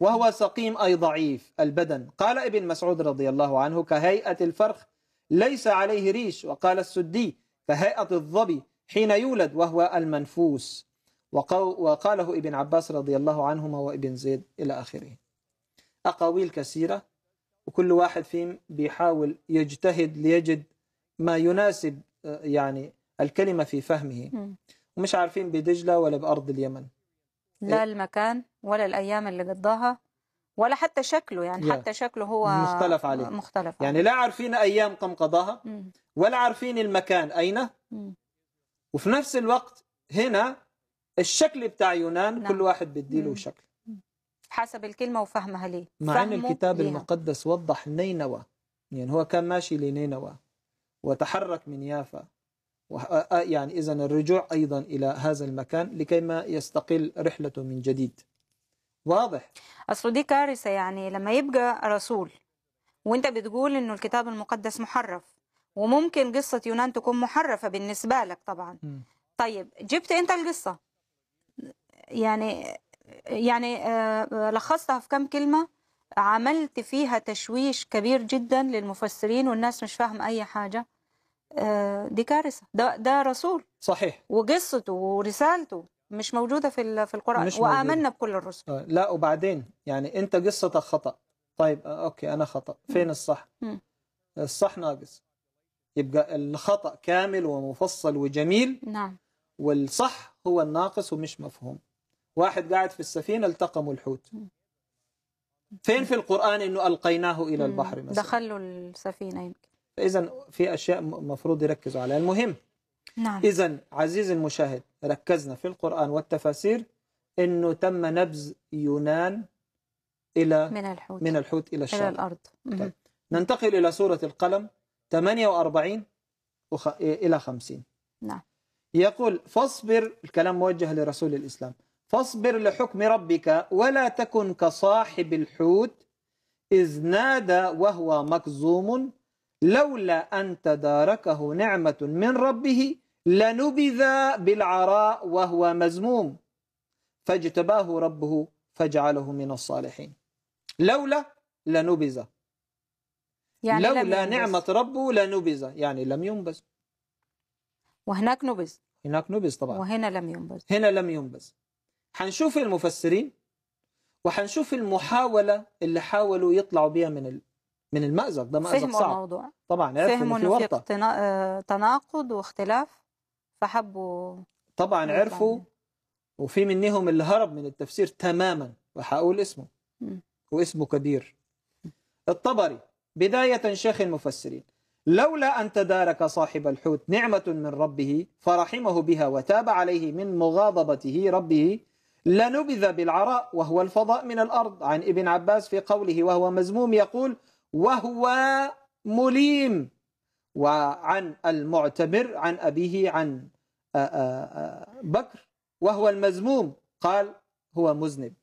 وهو سقيم أي ضعيف البدن. قال ابن مسعود رضي الله عنه كهيئة الفرخ ليس عليه ريش. وقال السدي كهيئة الظبي حين يولد وهو المنفوس. وقاله ابن عباس رضي الله عنهما وابن زيد إلى آخره. أقاويل كثيرة وكل واحد فيهم بيحاول يجتهد ليجد ما يناسب يعني الكلمة في فهمه. ومش عارفين بدجلة ولا بأرض اليمن. لا المكان ولا الأيام اللي قضاها. ولا حتى شكله يعني يا. حتى شكله هو مختلف عليه. مختلف يعني لا عارفين أيام كم قضاها. ولا عارفين المكان أين. وفي نفس الوقت هنا الشكل بتاع يونان نعم. كل واحد بيديله. شكل حسب الكلمة وفهمها ليه مع أن الكتاب ليها. المقدس وضح نينوى يعني هو كان ماشي لنينوى وتحرك من يافا يعني إذا الرجوع أيضا إلى هذا المكان لكي ما يستقل رحلته من جديد واضح. أصل دي كارثة يعني لما يبقى رسول وأنت بتقول إنه الكتاب المقدس محرف وممكن قصة يونان تكون محرفة بالنسبة لك طبعا. مم. طيب جبت أنت القصة. يعني يعني آه، لخصتها في كم كلمة؟ عملت فيها تشويش كبير جدا للمفسرين والناس مش فاهم أي حاجة. آه، دي كارثة. ده ده رسول. صحيح. وقصته ورسالته. مش موجودة في في القرآن مش موجودة. وآمنا بكل الرسل. آه، لا وبعدين يعني أنت قصتك خطأ. طيب آه، أوكي أنا خطأ. فين الصح. الصح ناقص. يبقى الخطأ كامل ومفصل وجميل. نعم. والصح هو الناقص ومش مفهوم. واحد قاعد في السفينة التقموا الحوت. فين في القرآن إنه ألقيناه إلى. البحر مثلا؟ دخلوا السفينة يمكن. إذا في أشياء مفروض يركزوا عليها. المهم نعم. إذا عزيزي المشاهد ركزنا في القرآن والتفاسير إنه تم نبذ يونان إلى من الحوت. من الحوت إلى إلى الشاطئ الأرض. طيب. ننتقل إلى سورة القلم 48 وخ... إلى 50 نعم. يقول فاصبر الكلام موجه لرسول الإسلام. فاصبر لحكم ربك ولا تكن كصاحب الحوت إذ نادى وهو مكظوم لولا أن تداركه نعمة من ربه لنبذ بالعراء وهو مزموم فاجتباه ربه فجعله من الصالحين. لولا لنبذ. يعني لولا. نعمة ربه لنبذ. يعني لم ينبذ. وهناك نبذ. هناك نبذ طبعا. وهنا لم ينبذ. هنا لم ينبذ. حنشوف المفسرين وحنشوف المحاولة اللي حاولوا يطلعوا بيها من ال- من المأزق. ده مأزق فهموا صعب. الموضوع. طبعا عرفوا في في اقتنا- آه، تناقض واختلاف. فحبوا طبعا عرفوا. وفي منهم اللي هرب من التفسير تماما وحقول اسمه. واسمه كبير الطبري بداية شيخ المفسرين. لولا أن تدارك صاحب الحوت نعمة من ربه فرحمه بها وتاب عليه من مغاضبته ربه لنبذ بالعراء وهو الفضاء من الأرض. عن ابن عباس في قوله وهو مزموم يقول وهو مليم. وعن المعتبر عن أبيه عن آ- آ- آ- بكر وهو المزموم قال هو مذنب.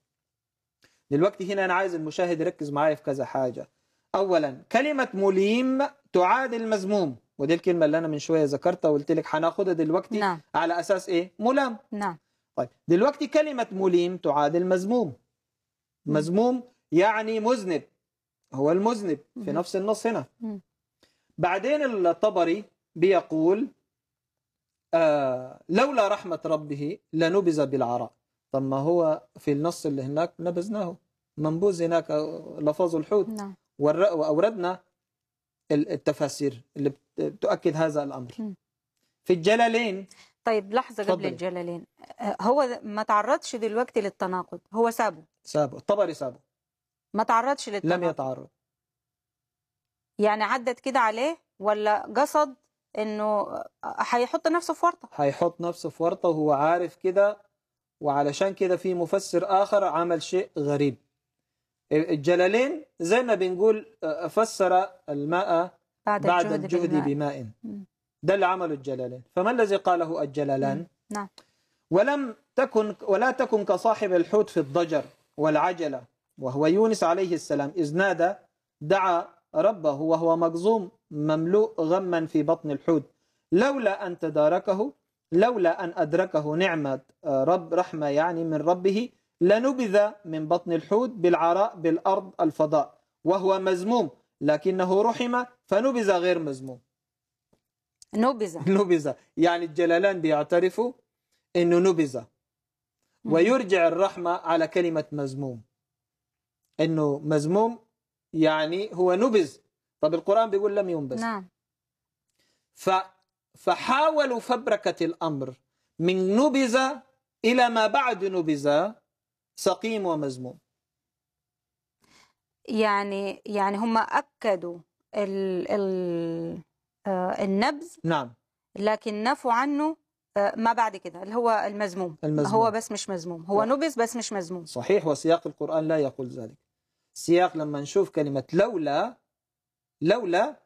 دلوقتي هنا أنا عايز المشاهد يركز معايا في كذا حاجة. أولا كلمة مليم تعادل مزموم ودي الكلمة اللي أنا من شوية ذكرتها وقلت لك هناخدها دلوقتي نعم. على أساس إيه؟ ملام. نعم. طيب دلوقتي كلمة مليم تعادل مزموم مم. مزموم يعني مذنب. هو المذنب في. نفس النص هنا. بعدين الطبري بيقول آه لولا رحمة ربه لنبذ بالعراء. طب ما هو في النص اللي هناك نبذناه. منبوذ هناك لفظ الحوت. نعم. وأوردنا ال- التفاسير اللي بتؤكد هذا الأمر. في الجلالين. طيب لحظة قبل اتفضلي. الجلالين. هو ما تعرضش دلوقتي للتناقض. هو سابه. سابه. الطبري سابه. ما تعرضش للتناقض. لم يتعرض. يعني عدت كده عليه ولا قصد إنه هيحط نفسه في ورطة هيحط نفسه في ورطة وهو عارف كده وعلشان كده في مفسر آخر عمل شيء غريب الجلالين زي ما بنقول آه، فسر الماء بعد, بعد الجهد, الجهد. بماء مم. ده اللي عمله الجلالين فما الذي قاله الجلالان. نعم ولم تكن ولا تكن كصاحب الحوت في الضجر والعجلة وهو يونس عليه السلام إذ نادى دعا ربه وهو مجزوم مملوء غما في بطن الحوت. لولا أن تداركه لولا أن أدركه نعمة آه، رب رحمة يعني من ربه لنبذ من بطن الحوت بالعراء بالأرض الفضاء وهو مزموم. لكنه رحم فنبذ غير مزموم. نبذ. نبذ. يعني الجلالان بيعترفوا إنه نبذ. ويرجع الرحمة على كلمة مزموم. إنه مزموم يعني هو نبذ. طب القرآن بيقول لم ينبذ. نعم. ف فحاولوا فبركة الأمر. من نبذ إلى ما بعد نبذ سقيم ومزموم يعني يعني هم أكدوا ال ال آه، النبذ. نعم. لكن نفوا عنه آه، ما بعد كده اللي هو المذموم. المزموم. هو بس مش مذموم. هو نبذ بس مش مذموم. صحيح وسياق القرآن لا يقول ذلك. سياق لما نشوف كلمة لولا لولا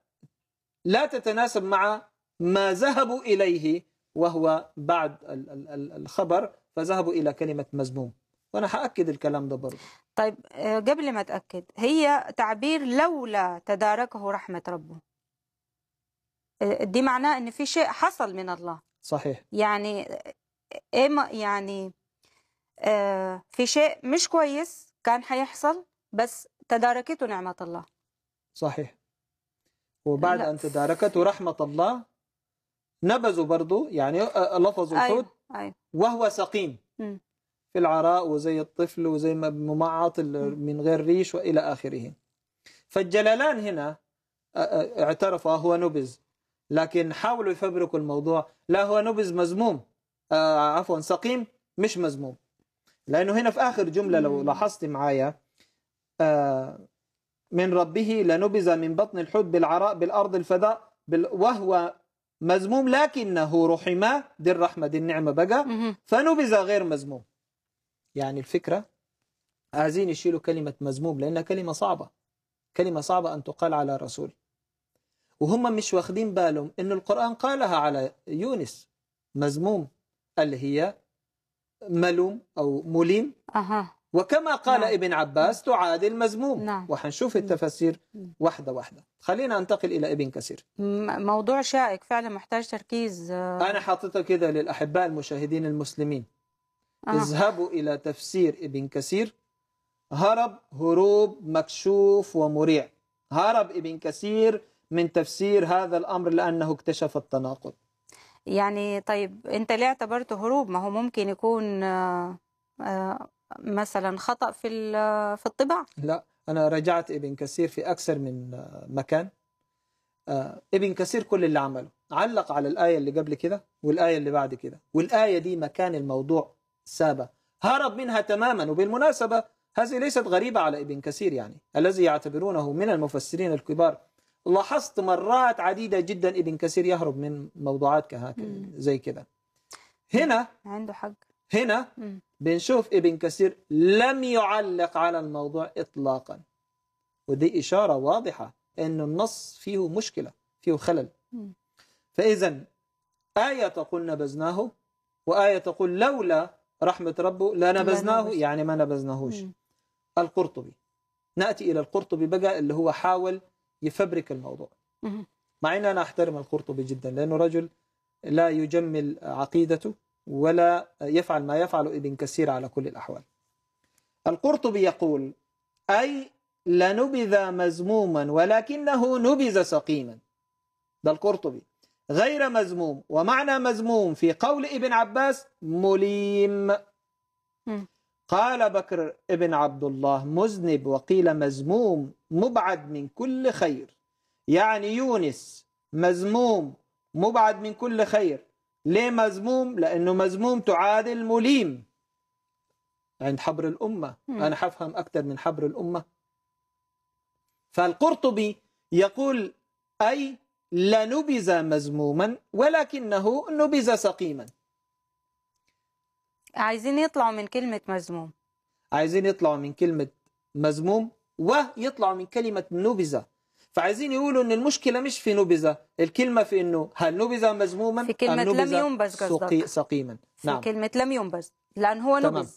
لا تتناسب مع ما ذهبوا إليه وهو بعد ال- ال- ال- الخبر فذهبوا إلى كلمة مزموم وأنا حأكد الكلام ده برضه. طيب آه، قبل ما أتأكد هي تعبير لولا تداركه رحمة ربه. آه، دي معناه إن في شيء حصل من الله. صحيح. يعني ما- يعني آه، في شيء مش كويس كان حيحصل بس تداركته نعمة الله. صحيح. وبعد لا. أن تداركته رحمة الله نبذوا برضه يعني لفظوا الحوت أيوه أيوه. وهو سقيم. مم. في العراء وزي الطفل وزي ممعط من غير ريش وإلى آخره. فالجلالان هنا اعترفوا هو نبذ. لكن حاولوا يفبركوا الموضوع. لا هو نبذ مزموم آه، عفوا سقيم مش مزموم لأنه هنا في آخر جملة لو. لاحظت معايا من ربه لنبذ من بطن الحوت بالعراء بالأرض الفداء وهو مزموم لكنه رحمه دي الرحمة دي النعمة بقى. فنبذ غير مزموم يعني الفكرة عايزين يشيلوا كلمة مزموم لأنها كلمة صعبة. كلمة صعبة أن تقال على رسول. وهم مش واخدين بالهم أن القرآن قالها على يونس. مزموم اللي هي ملوم أو مليم. أها. وكما قال نعم. ابن عباس تعادل مزموم نعم. وحنشوف التفاسير. واحدة واحدة خلينا ننتقل إلى ابن كثير موضوع شائك فعلا محتاج تركيز آه، أنا حاططها كده للأحباء المشاهدين المسلمين أها. اذهبوا إلى تفسير ابن كثير هرب هروب مكشوف ومريع هرب ابن كثير من تفسير هذا الأمر لأنه اكتشف التناقض يعني طيب أنت ليه اعتبرته هروب ما هو ممكن يكون آه، آه، مثلا خطأ في في الطباعة؟ لا أنا رجعت ابن كثير في أكثر من آه، مكان. آه، ابن كثير كل اللي عمله. علق على الآية اللي قبل كده والآية اللي بعد كده. والآية دي مكان الموضوع سابة. هرب منها تماما وبالمناسبة هذه ليست غريبة على ابن كثير يعني. الذي يعتبرونه من المفسرين الكبار. لاحظت مرات عديدة جدا ابن كثير يهرب من موضوعات كهكذا. زي كده. هنا عنده حق. هنا. بنشوف ابن كثير لم يعلق على الموضوع إطلاقا ودي إشارة واضحة أن النص فيه مشكلة فيه خلل. فإذا آية تقول نبذناه وآية تقول لولا رحمة ربه لنبذناه لنبذ. يعني ما نبذناهوش. القرطبي نأتي إلى القرطبي بقى اللي هو حاول يفبرك الموضوع. مع أن أنا أحترم القرطبي جدا لأنه رجل لا يجمل عقيدته ولا يفعل ما يفعل ابن كثير على كل الأحوال. القرطبي يقول أي لنبذ مزموما ولكنه نبذ سقيما. ده القرطبي. غير مزموم ومعنى مزموم في قول ابن عباس مليم. قال بكر ابن عبد الله مذنب وقيل مزموم مبعد من كل خير. يعني يونس مزموم مبعد من كل خير. ليه مزموم لأنه مزموم تعادل مليم عند حبر الأمة. مم. أنا حفهم أكثر من حبر الأمة. فالقرطبي يقول أي لنبذ مزموما ولكنه نبذ سقيما. عايزين يطلعوا من كلمة مذموم. عايزين يطلعوا من كلمة مزموم ويطلعوا من كلمة نبذة فعايزين يقولوا إن المشكلة مش في نبذة الكلمة في إنه هل نبذ مزموما في كلمة أم لم نبذ ينبذ قصدك. سقي سقيما. في نعم. كلمة لم ينبذ لأن هو تمام. نبذ.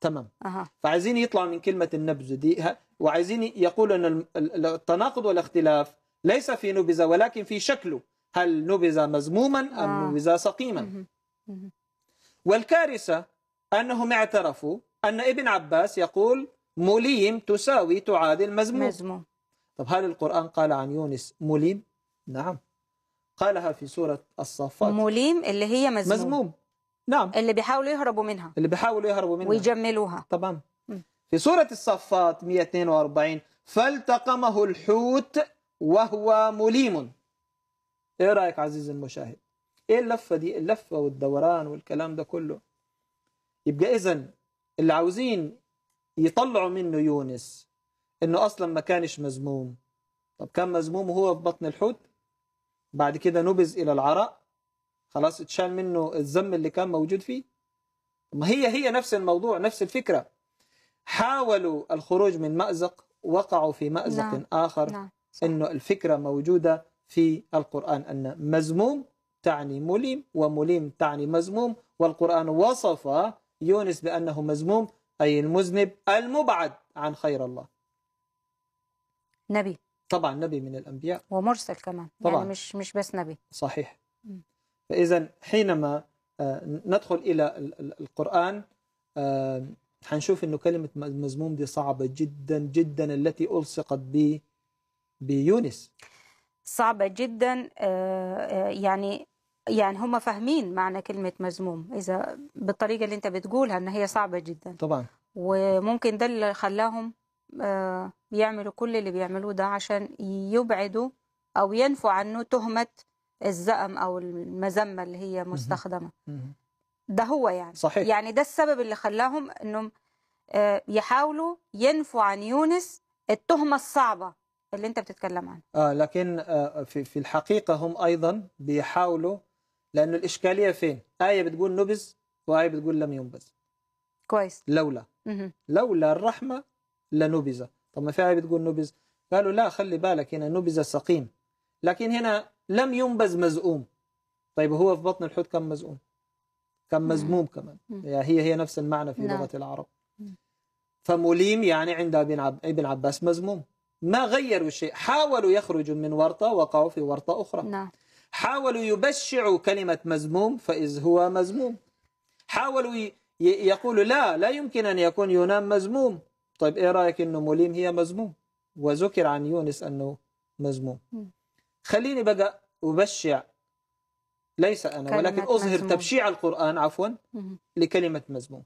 تمام. أها. فعايزين يطلعوا من كلمة النبذ دي وعايزين يقولوا إن ال- ال- التناقض والاختلاف ليس في نبذة ولكن في شكله. هل نبذ مزموما أم آه. نبذ سقيما. والكارثة أنهم اعترفوا أن ابن عباس يقول مليم تساوي تعادل مذموم مذموم طب هل القرآن قال عن يونس مليم؟ نعم. قالها في سورة الصافات مليم اللي هي مذموم, مذموم نعم. اللي بيحاولوا يهربوا منها. اللي بيحاولوا يهربوا منها. ويجملوها. طبعا. في سورة الصفات 142 فالتقمه الحوت وهو مليم. إيه رأيك عزيزي المشاهد؟ إيه اللفة دي؟ اللفة والدوران والكلام ده كله. يبقى اذا اللي عاوزين يطلعوا منه يونس إنه أصلا ما كانش مذموم طب كان مذموم وهو في بطن الحوت بعد كده نبذ إلى العراء خلاص اتشال منه الذم اللي كان موجود فيه ما هي هي نفس الموضوع نفس الفكرة حاولوا الخروج من مأزق وقعوا في مأزق نعم. آخر نعم صح. إنه الفكرة موجودة في القرآن أن مذموم تعني مليم ومليم تعني مذموم والقرآن وصف يونس بأنه مذموم أي المذنب المبعد عن خير الله نبي. طبعا نبي من الأنبياء. ومرسل كمان. طبعاً. يعني مش مش بس نبي. صحيح. مم. فاذا حينما آه، ندخل إلى ال- ال- القرآن آه، حنشوف إنه كلمة مذموم دي صعبة جدا جدا التي ألصقت ب بيونس. صعبة جدا آه، يعني يعني هم فاهمين معنى كلمة مذموم إذا بالطريقة اللي أنت بتقولها إن هي صعبة جدا. طبعا. وممكن ده اللي خلاهم آه، يعملوا كل اللي بيعملوه ده عشان يبعدوا أو ينفوا عنه تهمة الزأم أو المذمة اللي هي مستخدمة. ده هو يعني. صحيح. يعني ده السبب اللي خلاهم إنهم آه، يحاولوا ينفوا عن يونس التهمة الصعبة اللي أنت بتتكلم عنها. آه لكن آه في في الحقيقة هم أيضا بيحاولوا لأنه الإشكالية فين؟ آية بتقول نبذ وآية بتقول لم ينبذ. كويس. لولا. مهم. لولا الرحمة لنبذ. طب ما في آية بتقول نبذ؟ قالوا لا خلي بالك هنا نبذ سقيم. لكن هنا لم ينبذ مزؤوم. طيب هو في بطن الحوت كان مزؤوم؟ كان. مزموم كمان. يعني هي هي نفس المعنى في نعم. لغة العرب. فمليم يعني عند ابن عب... ابن عباس مزموم ما غيروا شيء حاولوا يخرجوا من ورطة وقعوا في ورطة أخرى. نعم. حاولوا يبشعوا كلمة مزموم فإذ هو مزموم حاولوا. ي- يقولوا لا لا يمكن أن يكون يونان مزموم طيب إيه رأيك أنه مليم هي مزموم وذكر عن يونس أنه مزموم مم. خليني بقى أبشع ليس كلمة ولكن مزموم. تبشيع القرآن عفوا مهم. لكلمة مزموم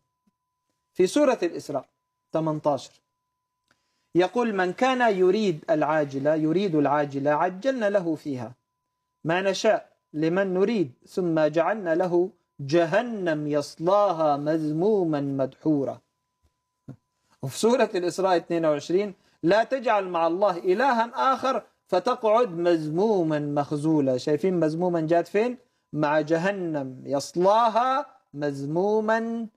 في سورة الإسراء 18 يقول من كان يريد العاجلة يريد العاجلة عجلنا له فيها ما نشاء لمن نريد ثم جعلنا له جهنم يصلاها مذموما مدحورا وفي سورة الإسراء 22 لا تجعل مع الله إلها آخر فتقعد مذموما مخزولا. شايفين مذموما جات فين؟ مع جهنم. يصلاها مذموما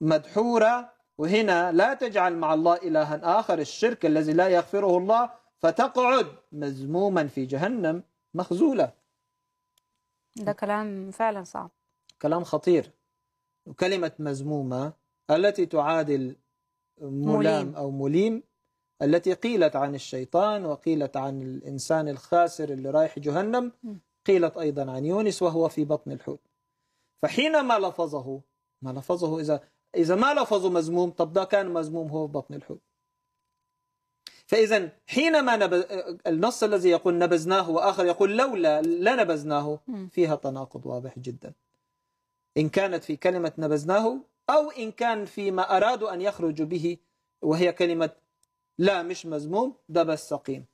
مدحورا. وهنا لا تجعل مع الله إلها آخر الشرك الذي لا يغفره الله فتقعد مذموما في جهنم مخزولا. ده كلام فعلا صعب. كلام خطير. وكلمة مذمومة التي تعادل ملام. أو مليم التي قيلت عن الشيطان وقيلت عن الإنسان الخاسر اللي رايح جهنم. قيلت أيضا عن يونس وهو في بطن الحوت فحينما لفظه ما لفظه إذا إذا ما لفظوا مذموم طب ده كان مذموم هو في بطن الحوت فإذا حينما نب... النص الذي يقول نبذناه وآخر يقول لولا لا نبذناه مم. فيها تناقض واضح جدا إن كانت في كلمة نبذناه أو إن كان فيما أرادوا أن يخرجوا به وهي كلمة لا مش مذموم ده بس سقيم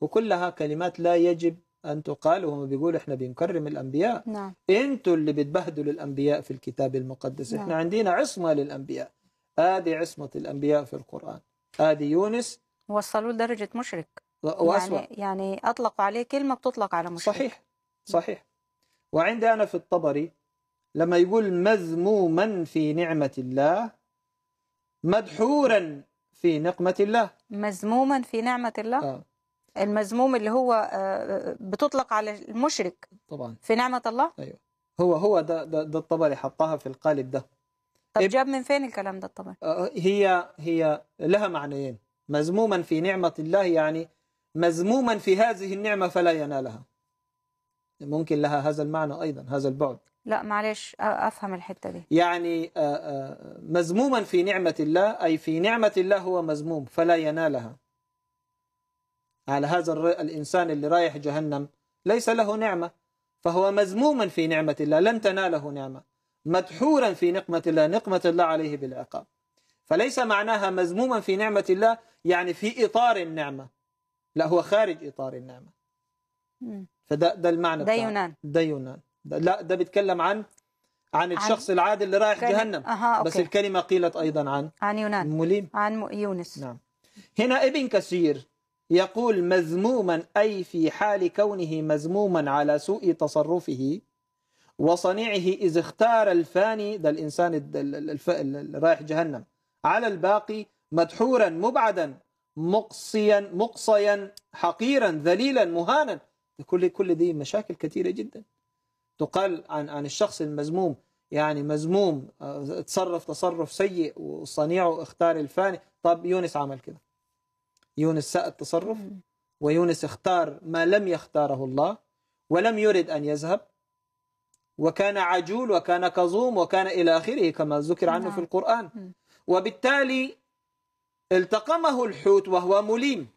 وكلها كلمات لا يجب أن تقال وهم بيقولوا إحنا بنكرم الأنبياء. نعم. أنتوا اللي بتبهدلوا الأنبياء في الكتاب المقدس. نعم. إحنا عندنا عصمة للأنبياء. ادي عصمة الأنبياء في القرآن. ادي يونس. وصلوا لدرجة مشرك. و- وأسوأ. يعني يعني أطلقوا عليه كلمة بتطلق على مشرك. صحيح. صحيح. وعندي أنا في الطبري لما يقول مذموما في نعمة الله مدحورا في نقمة الله. مذموما في نعمة الله؟ آه. المذموم اللي هو آه، بتطلق على المشرك طبعا. في نعمة الله؟ هو هو ده ده, ده الطبري حطها في القالب ده. طب جاب من فين الكلام ده طبعا آه، هي هي لها معنيين. مذموما في نعمة الله يعني مذموما في هذه النعمة فلا ينالها. ممكن لها هذا المعنى أيضا هذا البعد. لا معلش أ- أفهم الحتة دي. يعني مذموما في نعمة الله أي في نعمة الله هو مذموم فلا ينالها. على هذا الإنسان اللي رايح جهنم ليس له نعمة فهو مذموما في نعمة الله لن تناله نعمة. مدحورا في نقمة الله نقمة الله عليه بالعقاب. فليس معناها مذموما في نعمة الله يعني في إطار النعمة. لا هو خارج إطار النعمة. فده ده المعنى ده. يونان ده يونان لا ده بيتكلم عن عن الشخص العادي اللي رايح كان- جهنم. أها بس الكلمة قيلت أيضا عن عن يونان. مليم عن م- يونس. نعم. هنا ابن كثير يقول مذموما أي في حال كونه مذموما على سوء تصرفه وصنيعه إذ اختار الفاني ده الإنسان الد- ال- ال- الف- ال- اللي رايح جهنم على الباقي مدحورا مبعدا مقصيا مقصيا حقيرا ذليلا مهانا. كل كل دي مشاكل كثيرة جدا. تقال عن عن الشخص المذموم. يعني مذموم آه، تصرف تصرف سيء وصنيعه اختار الفاني. طب يونس عمل كده. يونس ساء التصرف. ويونس اختار ما لم يختاره الله ولم يرد أن يذهب وكان عجول وكان كظوم وكان إلى آخره كما ذكر عنه نعم. في القرآن. مم. وبالتالي التقمه الحوت وهو مليم.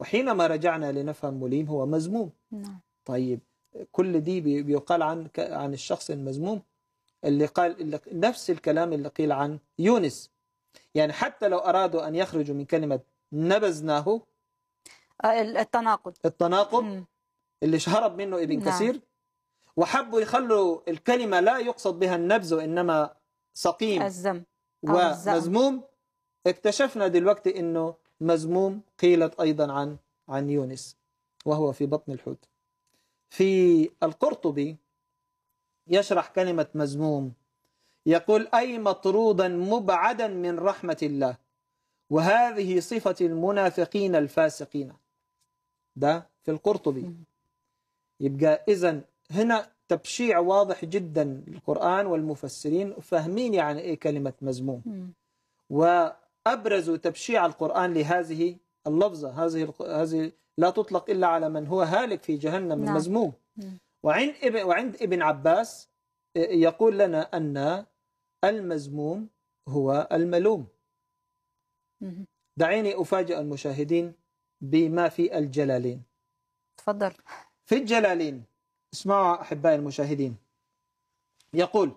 وحينما رجعنا لنفهم مليم هو مذموم. نعم. طيب. كل دي بي- بيقال عن عن الشخص المذموم اللي قال اللي نفس الكلام اللي قيل عن يونس يعني حتى لو أرادوا أن يخرجوا من كلمة نبذناه آه، ال- التناقض التناقض. اللي هرب منه ابن نعم. كثير وحبوا يخلوا الكلمة لا يقصد بها النبذ وإنما سقيم الزأم. ومذموم اكتشفنا دلوقتي إنه مذموم قيلت أيضا عن عن يونس وهو في بطن الحوت في القرطبي يشرح كلمة مذموم. يقول أي مطرودا مبعدا من رحمة الله. وهذه صفة المنافقين الفاسقين. ده في القرطبي. يبقى إذا هنا تبشيع واضح جدا للقرآن والمفسرين. فاهمين يعني إيه كلمة مذموم. مم. وأبرزوا تبشيع القرآن لهذه اللفظة هذه هذه لا تطلق إلا على من هو هالك في جهنم نعم. المذموم مم. وعند ابن وعند ابن عباس يقول لنا أن المذموم هو الملوم. دعيني أفاجئ المشاهدين بما في الجلالين تفضل في الجلالين اسمعوا أحبائي المشاهدين يقول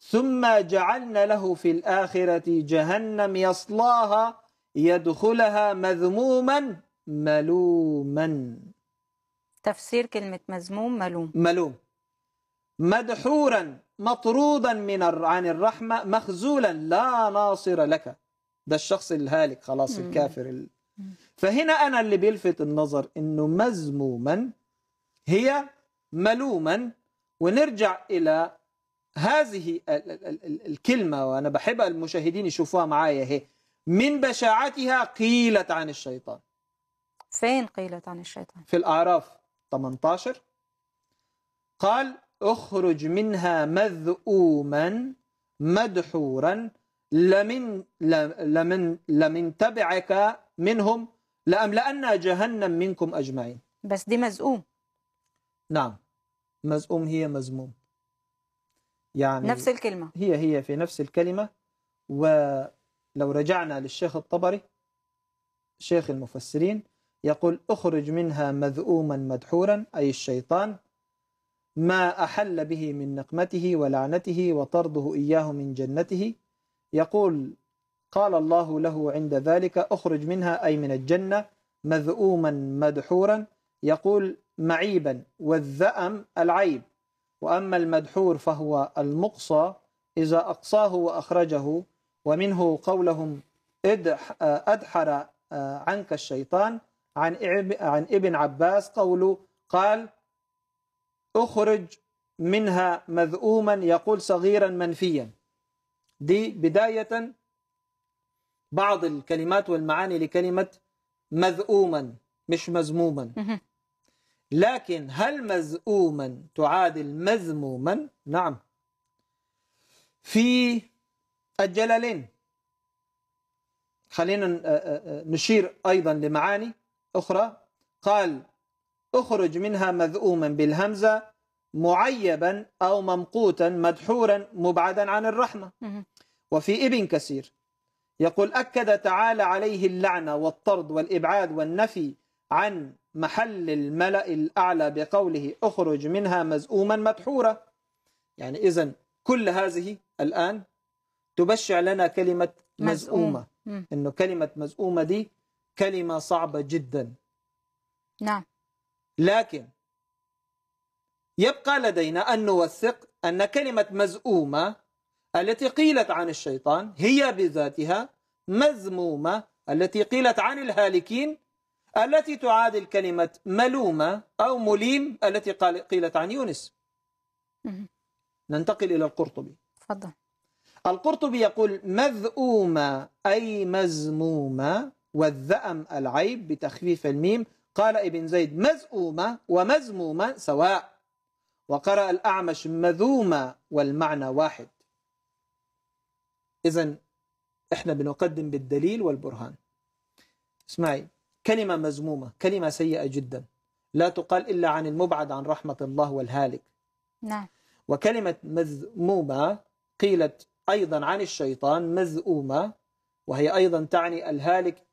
ثم جعلنا له في الآخرة جهنم يصلاها يدخلها مذموما ملوما. تفسير كلمة مذموم ملوم. ملوم. مدحورا مطرودا من عن الرحمة مخزولا لا ناصر لك. ده الشخص الهالك خلاص مم. الكافر ال... فهنا أنا اللي بيلفت النظر إنه مذموما هي ملوما. ونرجع إلى هذه ال- ال- ال- ال- الكلمة وأنا بحب المشاهدين يشوفوها معايا هي من بشاعتها قيلت عن الشيطان. فين قيلت عن الشيطان؟ في الأعراف 18 قال اخرج منها مذءوما مدحورا لمن لمن لمن تبعك منهم لأملأن جهنم منكم أجمعين. بس دي مزقوم نعم. مزؤوم هي مذموم. يعني نفس الكلمة. هي هي في نفس الكلمة. ولو رجعنا للشيخ الطبري شيخ المفسرين يقول اخرج منها مذءوما مدحورا أي الشيطان ما أحل به من نقمته ولعنته وطرده إياه من جنته. يقول قال الله له عند ذلك اخرج منها أي من الجنة مذءوما مدحورا. يقول معيبا والذأم العيب. وأما المدحور فهو المقصى إذا أقصاه وأخرجه ومنه قولهم أدحر عنك الشيطان. عن عن ابن عباس قوله قال أخرج منها مذءوما يقول صغيرا منفيا. دي بداية بعض الكلمات والمعاني لكلمة مذءوما مش مذموما. لكن هل مذءوما تعادل مذموما؟ نعم. في الجلالين. خلينا نشير أيضا لمعاني. أخرى قال اخرج منها مذءوما بالهمزة معيبا أو ممقوتا مدحورا مبعدا عن الرحمة. وفي ابن كثير يقول أكد تعالى عليه اللعنة والطرد والإبعاد والنفي عن محل الملأ الأعلى بقوله أخرج منها مزؤوما مدحورا يعني إذن كل هذه الآن تبشع لنا كلمة مزؤومة. إنه كلمة مزؤومة دي كلمة صعبة جدا. نعم. لكن يبقى لدينا أن نوثق أن كلمة مزؤومة التي قيلت عن الشيطان هي بذاتها مذمومة التي قيلت عن الهالكين التي تعادل كلمة ملومة أو مليم التي قيلت عن يونس. ننتقل إلى القرطبي. تفضل. القرطبي يقول مذؤومة أي مزمومة والذأم العيب بتخفيف الميم. قال ابن زيد مزؤومة ومزمومة سواء. وقرأ الأعمش مذومة والمعنى واحد. إذا إحنا بنقدم بالدليل والبرهان. اسمعي كلمة مزمومة كلمة سيئة جدا. لا تقال إلا عن المبعد عن رحمة الله والهالك. نعم. وكلمة مذمومة قيلت أيضا عن الشيطان مذؤومة وهي أيضا تعني الهالك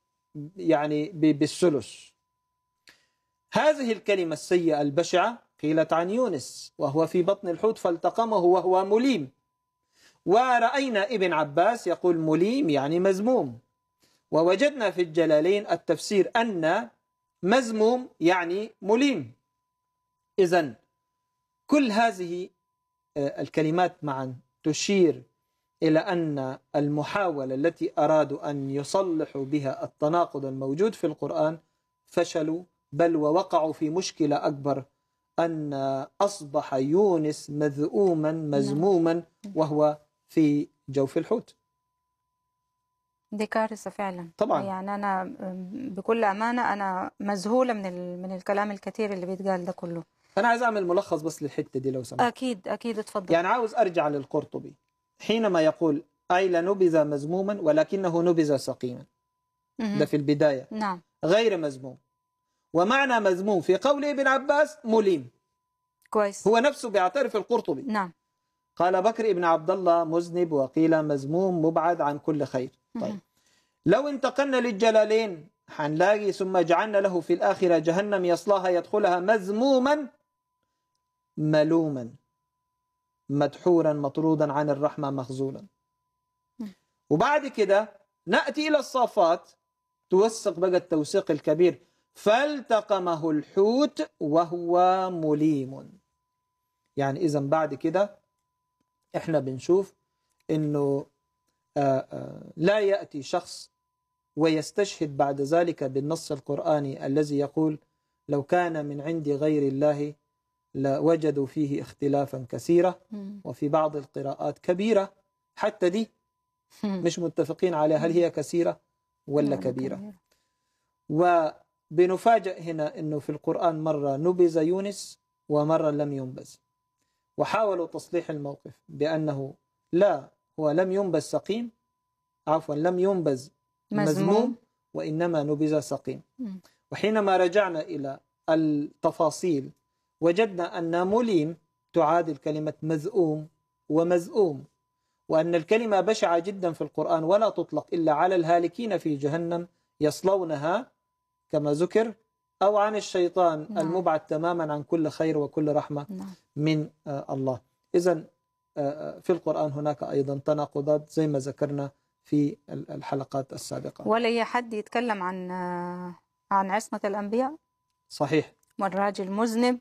يعني بالثلث. هذه الكلمة السيئة البشعة قيلت عن يونس وهو في بطن الحوت فالتقمه وهو مليم. ورأينا ابن عباس يقول مليم يعني مزموم ووجدنا في الجلالين التفسير أن مزموم يعني مليم. إذا كل هذه آه، الكلمات معا تشير إلى أن المحاولة التي أرادوا أن يصلحوا بها التناقض الموجود في القرآن فشلوا بل ووقعوا في مشكلة أكبر أن أصبح يونس مذؤوما مزموما وهو في جوف الحوت. دي كارثة فعلا. طبعاً. يعني أنا بكل أمانة أنا مذهولة من. من الكلام الكثير اللي بيتقال ده كله. أنا عايز أعمل ملخص بس للحتة دي لو سمحت. أكيد أكيد اتفضل. يعني عاوز أرجع للقرطبي. حينما يقول أي لنبذ مزموما ولكنه نبذ سقيما. ده في البداية. نعم. غير مزموم ومعنى مزموم في قول ابن عباس مليم. كويس. هو نفسه بيعترف القرطبي. نعم. قال بكر ابن عبد الله مذنب وقيل مزموم مبعد عن كل خير. طيب. لو انتقلنا للجلالين حنلاقي ثم جعلنا له في الآخرة جهنم يصلاها يدخلها مذموما ملوما. مدحورا مطرودا عن الرحمة مخزولا. وبعد كده نأتي إلى الصافات. توثق بقى التوثيق الكبير. فالتقمه الحوت وهو مليم. يعني إذا بعد كده إحنا بنشوف إنه آه، آه، لا يأتي شخص ويستشهد بعد ذلك بالنص القرآني الذي يقول لو كان من عند غير الله لوجدوا فيه اختلافا كثيرا. وفي بعض القراءات كبيرة حتى دي. مش متفقين على هل هي كثيرة ولا كبيرة وبنفاجأ هنا أنه في القرآن مرة نبذ يونس ومرة لم ينبذ وحاولوا تصليح الموقف بأنه لا هو لم ينبذ سقيم عفوا لم ينبذ مذموم وإنما نبذ سقيم. وحينما رجعنا إلى التفاصيل وجدنا أن مليم تعادل كلمة مذؤوم ومذؤوم وأن الكلمة بشعة جدا في القرآن ولا تطلق إلا على الهالكين في جهنم يصلونها كما ذكر أو عن الشيطان نعم. المبعد تماما عن كل خير وكل رحمة نعم. من آه، الله. إذا في القرآن هناك أيضا تناقضات زي ما ذكرنا في ال- الحلقات السابقة. ولا حد يتكلم عن عن عصمة الأنبياء؟ صحيح. والراجل مذنب؟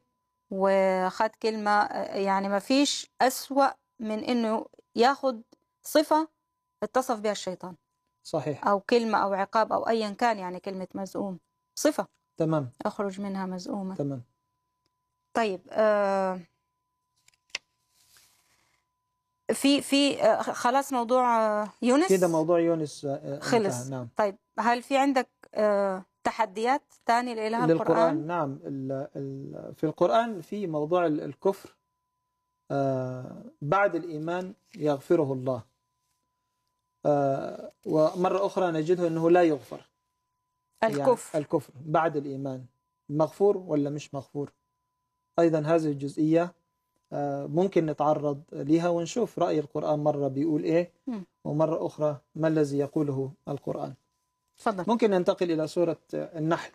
وخد كلمة يعني ما فيش أسوأ من إنه ياخد صفة اتصف بها الشيطان. صحيح. أو كلمة أو عقاب أو أيا كان يعني كلمة مزؤوم. صفة. تمام. أخرج منها مزؤومة. تمام. طيب آه في في آه خلاص موضوع آه يونس؟ كده موضوع يونس خلص. نعم. طيب هل في عندك تحديات تاني لإله للقرآن. القرآن؟ نعم. ال ال في القرآن في موضوع ال- الكفر آه بعد الإيمان يغفره الله. آه ومرة أخرى نجده أنه لا يغفر. الكفر يعني الكفر. بعد الإيمان. مغفور ولا مش مغفور؟ أيضا هذه الجزئية آه، ممكن نتعرض لها ونشوف رأي القرآن مرة بيقول إيه. ومرة أخرى ما الذي يقوله القرآن. تفضل. ممكن ننتقل إلى سورة النحل.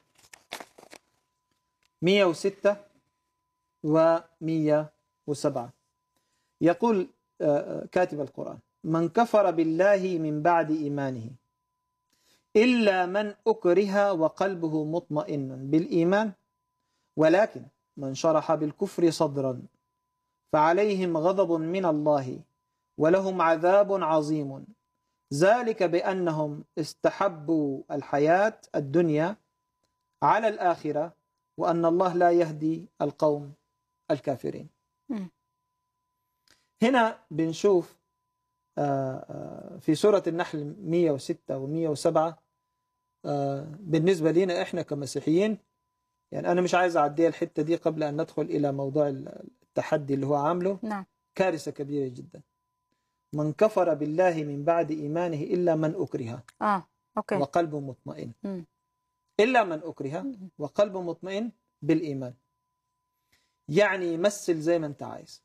106 و 107 يقول آه، كاتب القرآن من كفر بالله من بعد إيمانه إلا من أكره وقلبه مطمئن بالإيمان ولكن من شرح بالكفر صدرا فعليهم غضب من الله ولهم عذاب عظيم. ذلك بأنهم استحبوا الحياة الدنيا على الآخرة وأن الله لا يهدي القوم الكافرين. هنا بنشوف آه، آه، في سورة النحل 106 و 107 آه، بالنسبة لنا إحنا كمسيحيين يعني أنا مش عايز أعدي الحتة دي قبل أن ندخل إلى موضوع التحدي اللي هو عامله. نعم. كارثة كبيرة جدا. من كفر بالله من بعد إيمانه إلا من أكره أوكي وقلبه مطمئن مم. إلا من أكره مم. وقلبه مطمئن بالإيمان يعني مثل زي ما أنت عايز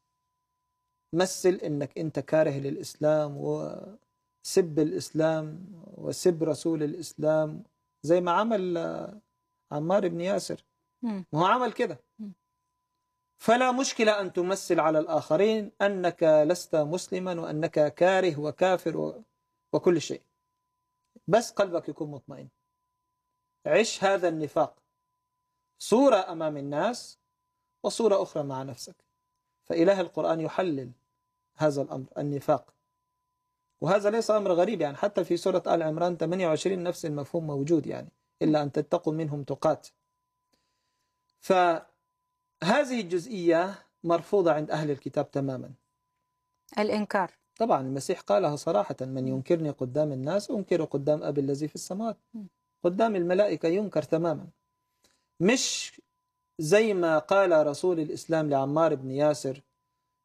مثل إنك أنت كاره للإسلام وسب الإسلام وسب رسول الإسلام زي ما عمل آه، عمار بن ياسر. ما هو عمل كده. فلا مشكلة أن تمثل على الآخرين أنك لست مسلما وأنك كاره وكافر. وكل شيء. بس قلبك يكون مطمئن. عش هذا النفاق. صورة أمام الناس وصورة أخرى مع نفسك. فإله القرآن يحلل هذا الأمر النفاق. وهذا ليس أمر غريب يعني حتى في سورة آل عمران 28 نفس المفهوم موجود يعني إلا أن تتقوا منهم تقات. فهذه الجزئية مرفوضة عند أهل الكتاب تماما. الإنكار. طبعا المسيح قالها صراحة من ينكرني قدام الناس أنكر قدام أبي الذي في السماوات. قدام الملائكة ينكر تماما. مش زي ما قال رسول الإسلام لعمار بن ياسر.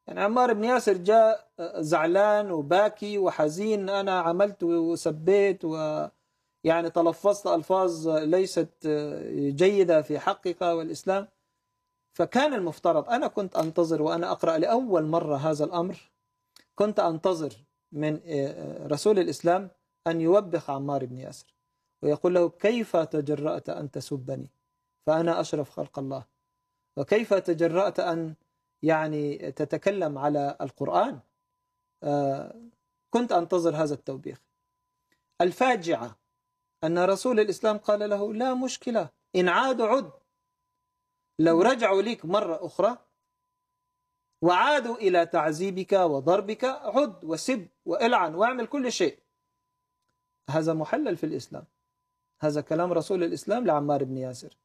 يعني عمار بن ياسر جاء زعلان وباكي وحزين أنا عملت وسبيت ويعني تلفظت ألفاظ ليست جيدة في حقك والإسلام. فكان المفترض أنا كنت أنتظر وأنا أقرأ لأول مرة هذا الأمر كنت أنتظر من رسول الإسلام أن يوبخ عمار بن ياسر ويقول له كيف تجرأت أن تسبني؟ فأنا أشرف خلق الله. وكيف تجرأت أن يعني تتكلم على القرآن؟ آه، كنت أنتظر هذا التوبيخ. الفاجعة أن رسول الإسلام قال له لا مشكلة إن عادوا عد. لو رجعوا لك مرة أخرى وعادوا إلى تعذيبك وضربك عد وسب وإلعن واعمل كل شيء. هذا محلل في الإسلام. هذا كلام رسول الإسلام لعمار بن ياسر.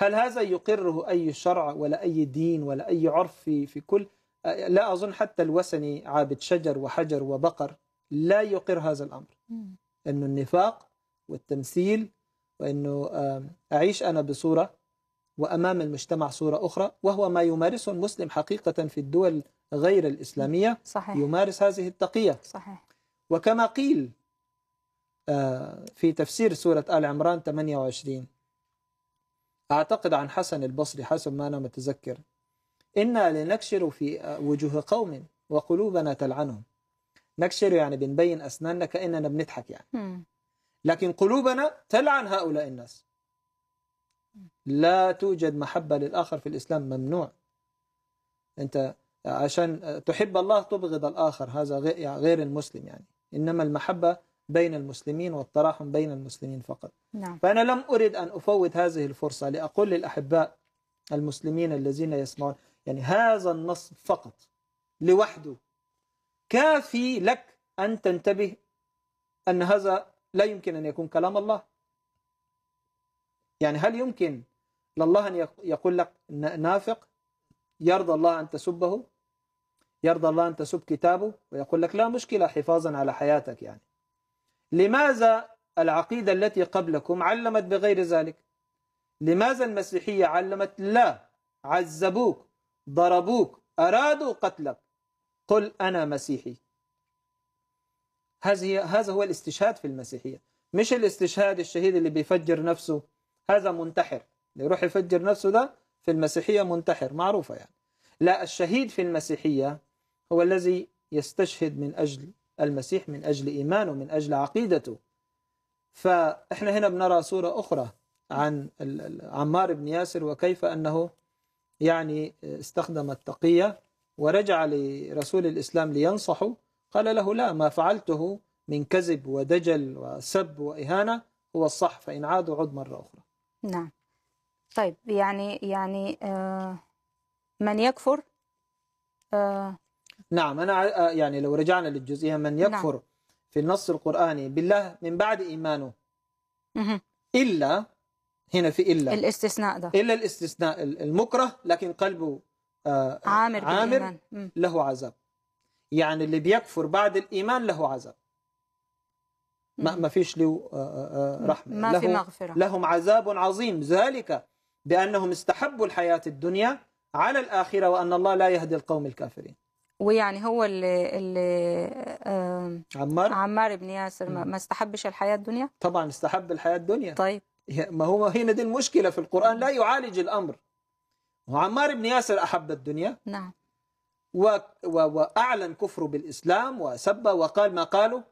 هل هذا يقره أي شرع ولا أي دين ولا أي عرف في, في كل لا أظن حتى الوثني عابد شجر وحجر وبقر لا يقر هذا الأمر. أنه النفاق والتمثيل وأنه آم، أعيش أنا بصورة وأمام المجتمع صورة أخرى وهو ما يمارسه المسلم حقيقة في الدول غير الإسلامية صحيح. يمارس هذه التقية. صحيح. وكما قيل آه، في تفسير سورة آل عمران 28 أعتقد عن حسن البصري حسب ما أنا متذكر إنا لنكشر في آه، وجوه قوم وقلوبنا تلعنهم. نكشر يعني بنبين أسناننا كأننا بنضحك يعني. لكن قلوبنا تلعن هؤلاء الناس. لا توجد محبة للآخر في الإسلام ممنوع. أنت عشان تحب الله تبغض الآخر هذا غير يعني غير المسلم يعني. إنما المحبة بين المسلمين والتراحم بين المسلمين فقط. نعم. فأنا لم أرد أن أفوت هذه الفرصة لأقول للأحباء المسلمين الذين يسمعون يعني هذا النص فقط لوحده. كافي لك أن تنتبه أن هذا لا يمكن أن يكون كلام الله. يعني هل يمكن لله أن يق- يقول لك نافق؟ يرضى الله أن تسبه؟ يرضى الله أن تسب كتابه؟ ويقول لك لا مشكلة حفاظا على حياتك يعني. لماذا العقيدة التي قبلكم علمت بغير ذلك؟ لماذا المسيحية علمت لا؟ عذبوك ضربوك أرادوا قتلك. قل أنا مسيحي. هذه هذا هو الاستشهاد في المسيحية. مش الاستشهاد الشهيد اللي بيفجر نفسه هذا منتحر. اللي يروح يفجر نفسه ده في المسيحية منتحر معروفة يعني. لا الشهيد في المسيحية هو الذي يستشهد من أجل المسيح من أجل إيمانه من أجل عقيدته. فإحنا هنا بنرى صورة أخرى عن عمار بن ياسر وكيف أنه يعني استخدم التقية ورجع لرسول الإسلام لينصحه. قال له لا ما فعلته من كذب ودجل وسب وإهانة هو الصح فإن عادوا عد مرة أخرى. نعم. طيب يعني يعني آه من يكفر؟ آه نعم أنا ع- يعني لو رجعنا للجزئية من يكفر في النص القرآني بالله من بعد إيمانه. مهم. إلا هنا في إلا. الاستثناء ده. إلا الاستثناء المكره لكن قلبه آه، عامر عامر بالإيمان. له عذاب. يعني اللي بيكفر بعد الإيمان له عذاب. ما. ما فيش له آه، آه، آه، رحمة. ما في مغفرة. لهم عذاب عظيم. ذلك بأنهم استحبوا الحياة الدنيا على الآخرة وأن الله لا يهدي القوم الكافرين. ويعني هو اللي اللي عمار؟ عمار بن ياسر. ما استحبش الحياة الدنيا؟ طبعا استحب الحياة الدنيا. طيب. ما هو هنا دي المشكلة في القرآن لا يعالج الأمر. وعمار بن ياسر أحب الدنيا. نعم. و... و... وأعلن كفره بالإسلام وسب وقال ما قاله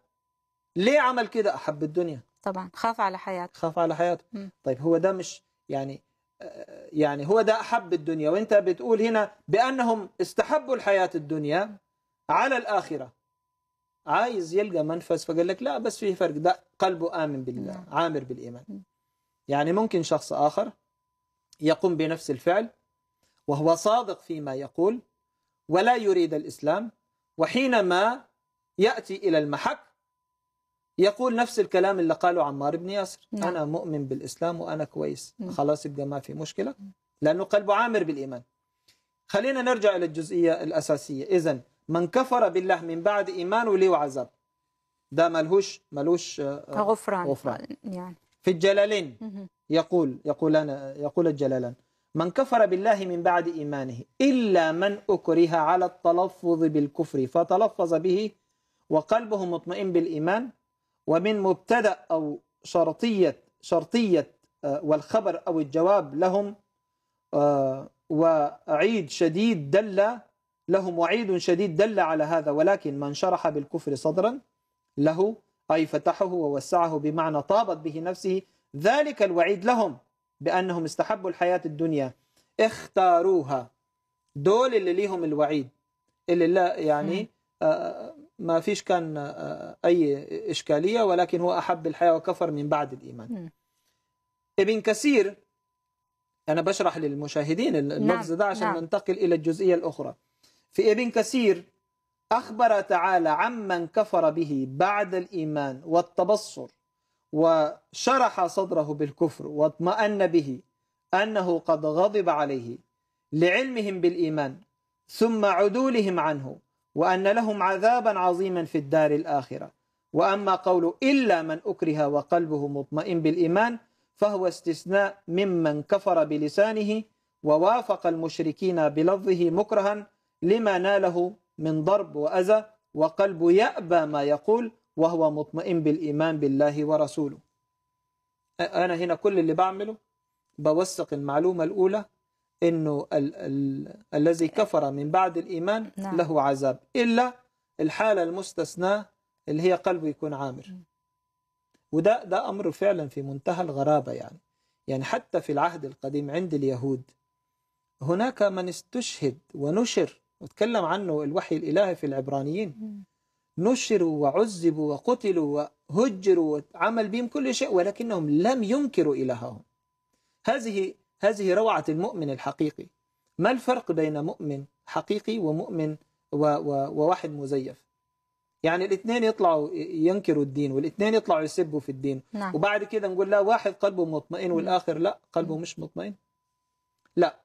ليه عمل كده؟ أحب الدنيا. طبعا. خاف على حياته. خاف على حياته. مم. طيب هو ده مش يعني آه، يعني هو ده أحب الدنيا. وأنت بتقول هنا بأنهم استحبوا الحياة الدنيا على الآخرة. عايز يلقى منفذ فقال لك لا بس في فرق. ده قلبه آمن بالله نعم. عامر بالإيمان. مم. يعني ممكن شخص آخر يقوم بنفس الفعل وهو صادق فيما يقول ولا يريد الإسلام وحينما يأتي إلى المحك يقول نفس الكلام اللي قاله عمار بن ياسر. نعم. أنا مؤمن بالإسلام وأنا كويس. مم. خلاص يبقى ما في مشكلة. لأنه قلبه عامر بالإيمان. خلينا نرجع إلى الجزئية الأساسية. إذن من كفر بالله من بعد إيمانه له عذاب ده ملهوش ملوش آه، آه، غفران. غفران. يعني. في الجلالين. يقول يقول أنا يقول الجلالان. من كفر بالله من بعد إيمانه إلا من أكره على التلفظ بالكفر فتلفظ به وقلبه مطمئن بالإيمان ومن مبتدأ أو شرطية شرطية آه، والخبر أو الجواب لهم آه، وعيد شديد دل لهم وعيد شديد دل على هذا ولكن من شرح بالكفر صدرا له أي فتحه ووسعه بمعنى طابت به نفسه ذلك الوعيد لهم بأنهم استحبوا الحياة الدنيا. اختاروها. دول اللي ليهم الوعيد. اللي لا يعني ما فيش كان آه، أي إشكالية ولكن هو أحب الحياة وكفر من بعد الإيمان مم. ابن كثير أنا بشرح للمشاهدين اللفظ ده عشان نعم. ننتقل إلى الجزئية الأخرى في ابن كثير أخبر تعالى عمن كفر به بعد الإيمان والتبصر وشرح صدره بالكفر واطمأن به أنه قد غضب عليه لعلمهم بالإيمان ثم عدولهم عنه وأن لهم عذابا عظيما في الدار الآخرة. وأما قول إلا من أكره وقلبه مطمئن بالإيمان فهو استثناء ممن كفر بلسانه ووافق المشركين بلفظه مكرها لما ناله من ضرب وأذى وقلب يأبى ما يقول وهو مطمئن بالإيمان بالله ورسوله. أنا هنا كل اللي بعمله بوثق المعلومة الأولى إنه ال ال الذي كفر من بعد الإيمان نعم. له عذاب. إلا الحالة المستثناة اللي هي قلبه يكون عامر. وده ده أمر فعلا في منتهى الغرابة يعني. يعني حتى في العهد القديم عند اليهود هناك من استشهد ونشر وتكلم عنه الوحي الإلهي في العبرانيين. نشروا وعذبوا وقتلوا وهجروا وعمل بهم كل شيء ولكنهم لم ينكروا إلههم. هذه هذه روعة المؤمن الحقيقي. ما الفرق بين مؤمن حقيقي ومؤمن وواحد مزيف؟ يعني الاثنين يطلعوا ينكروا الدين والاثنين يطلعوا يسبوا في الدين. نعم. وبعد كده نقول لا واحد قلبه مطمئن والآخر لا قلبه مش مطمئن. لا.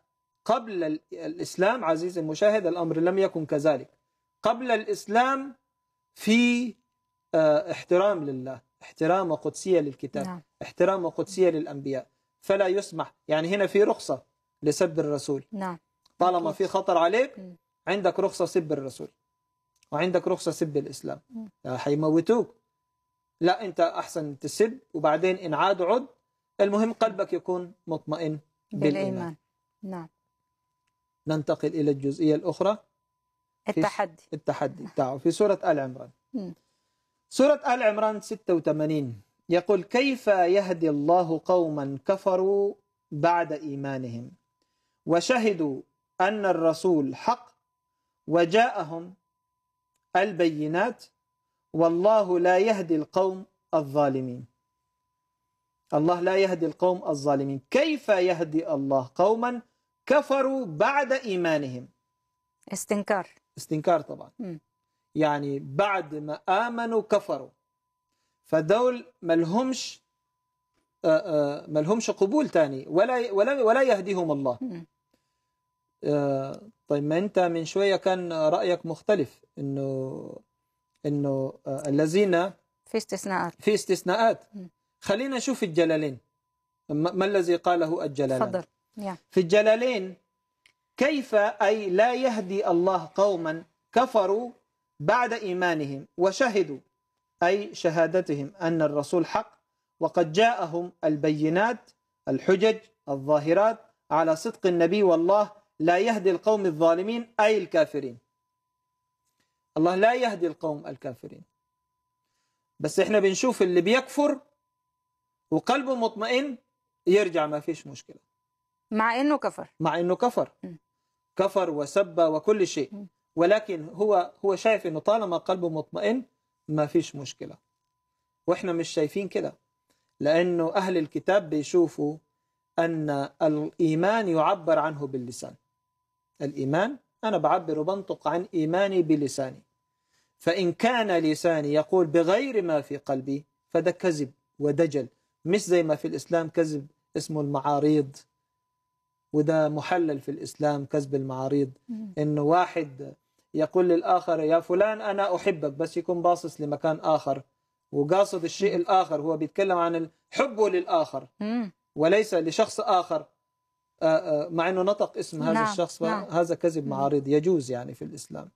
قبل ال- الإسلام عزيزي المشاهد الأمر لم يكن كذلك. قبل الإسلام في آه، احترام لله احترام وقدسية للكتاب نعم. احترام وقدسية للأنبياء. فلا يسمح. يعني هنا في رخصة لسب الرسول. نعم. طالما. في خطر عليك. عندك رخصة سب الرسول. وعندك رخصة سب الإسلام. حيموتوك لا أنت أحسن تسب وبعدين إن عاد عد. المهم قلبك يكون مطمئن بالإيمان. بالإيمان. نعم. ننتقل إلى الجزئية الأخرى. التحدي. التحدي بتاعه. في سورة آل عمران. سورة آل عمران 86 يقول كيف يهدي الله قوما كفروا بعد إيمانهم؟ وشهدوا أن الرسول حق وجاءهم البينات والله لا يهدي القوم الظالمين. الله لا يهدي القوم الظالمين. كيف يهدي الله قوما كفروا بعد إيمانهم؟ استنكار. استنكار طبعا. مم. يعني بعد ما آمنوا كفروا. فدول ملهمش آه، آه، ملهمش قبول تاني ولا ولا ولا يهديهم الله. آه، طيب ما انت من شوية كان رأيك مختلف إنه إنه الذين في استثناءات. في استثناءات. خلينا نشوف الجلالين. ما الذي قاله الجلالين تفضل. في الجلالين كيف أي لا يهدي الله قوما كفروا بعد إيمانهم وشهدوا؟ أي شهادتهم أن الرسول حق وقد جاءهم البينات الحجج الظاهرات على صدق النبي والله لا يهدي القوم الظالمين أي الكافرين. الله لا يهدي القوم الكافرين. بس إحنا بنشوف اللي بيكفر وقلبه مطمئن يرجع ما فيش مشكلة. مع إنه كفر. مع إنه كفر. م. كفر وسب وكل شيء. ولكن هو هو شايف إنه طالما قلبه مطمئن ما فيش مشكلة. وإحنا مش شايفين كده لأنه أهل الكتاب بيشوفوا أن الإيمان يعبر عنه باللسان. الإيمان أنا بعبر وبنطق عن إيماني بلساني. فإن كان لساني يقول بغير ما في قلبي فده كذب ودجل. مش زي ما في الإسلام كذب اسمه المعاريض. وده محلل في الإسلام كذب المعاريض. إنه واحد يقول للآخر يا فلان أنا أحبك بس يكون باصص لمكان آخر. وقاصد الشيء الآخر هو بيتكلم عن حبه للآخر. وليس لشخص آخر. آه، آه، مع أنه نطق اسم هذا نعم، الشخص نعم. هذا كذب. معارض يجوز يعني في الإسلام.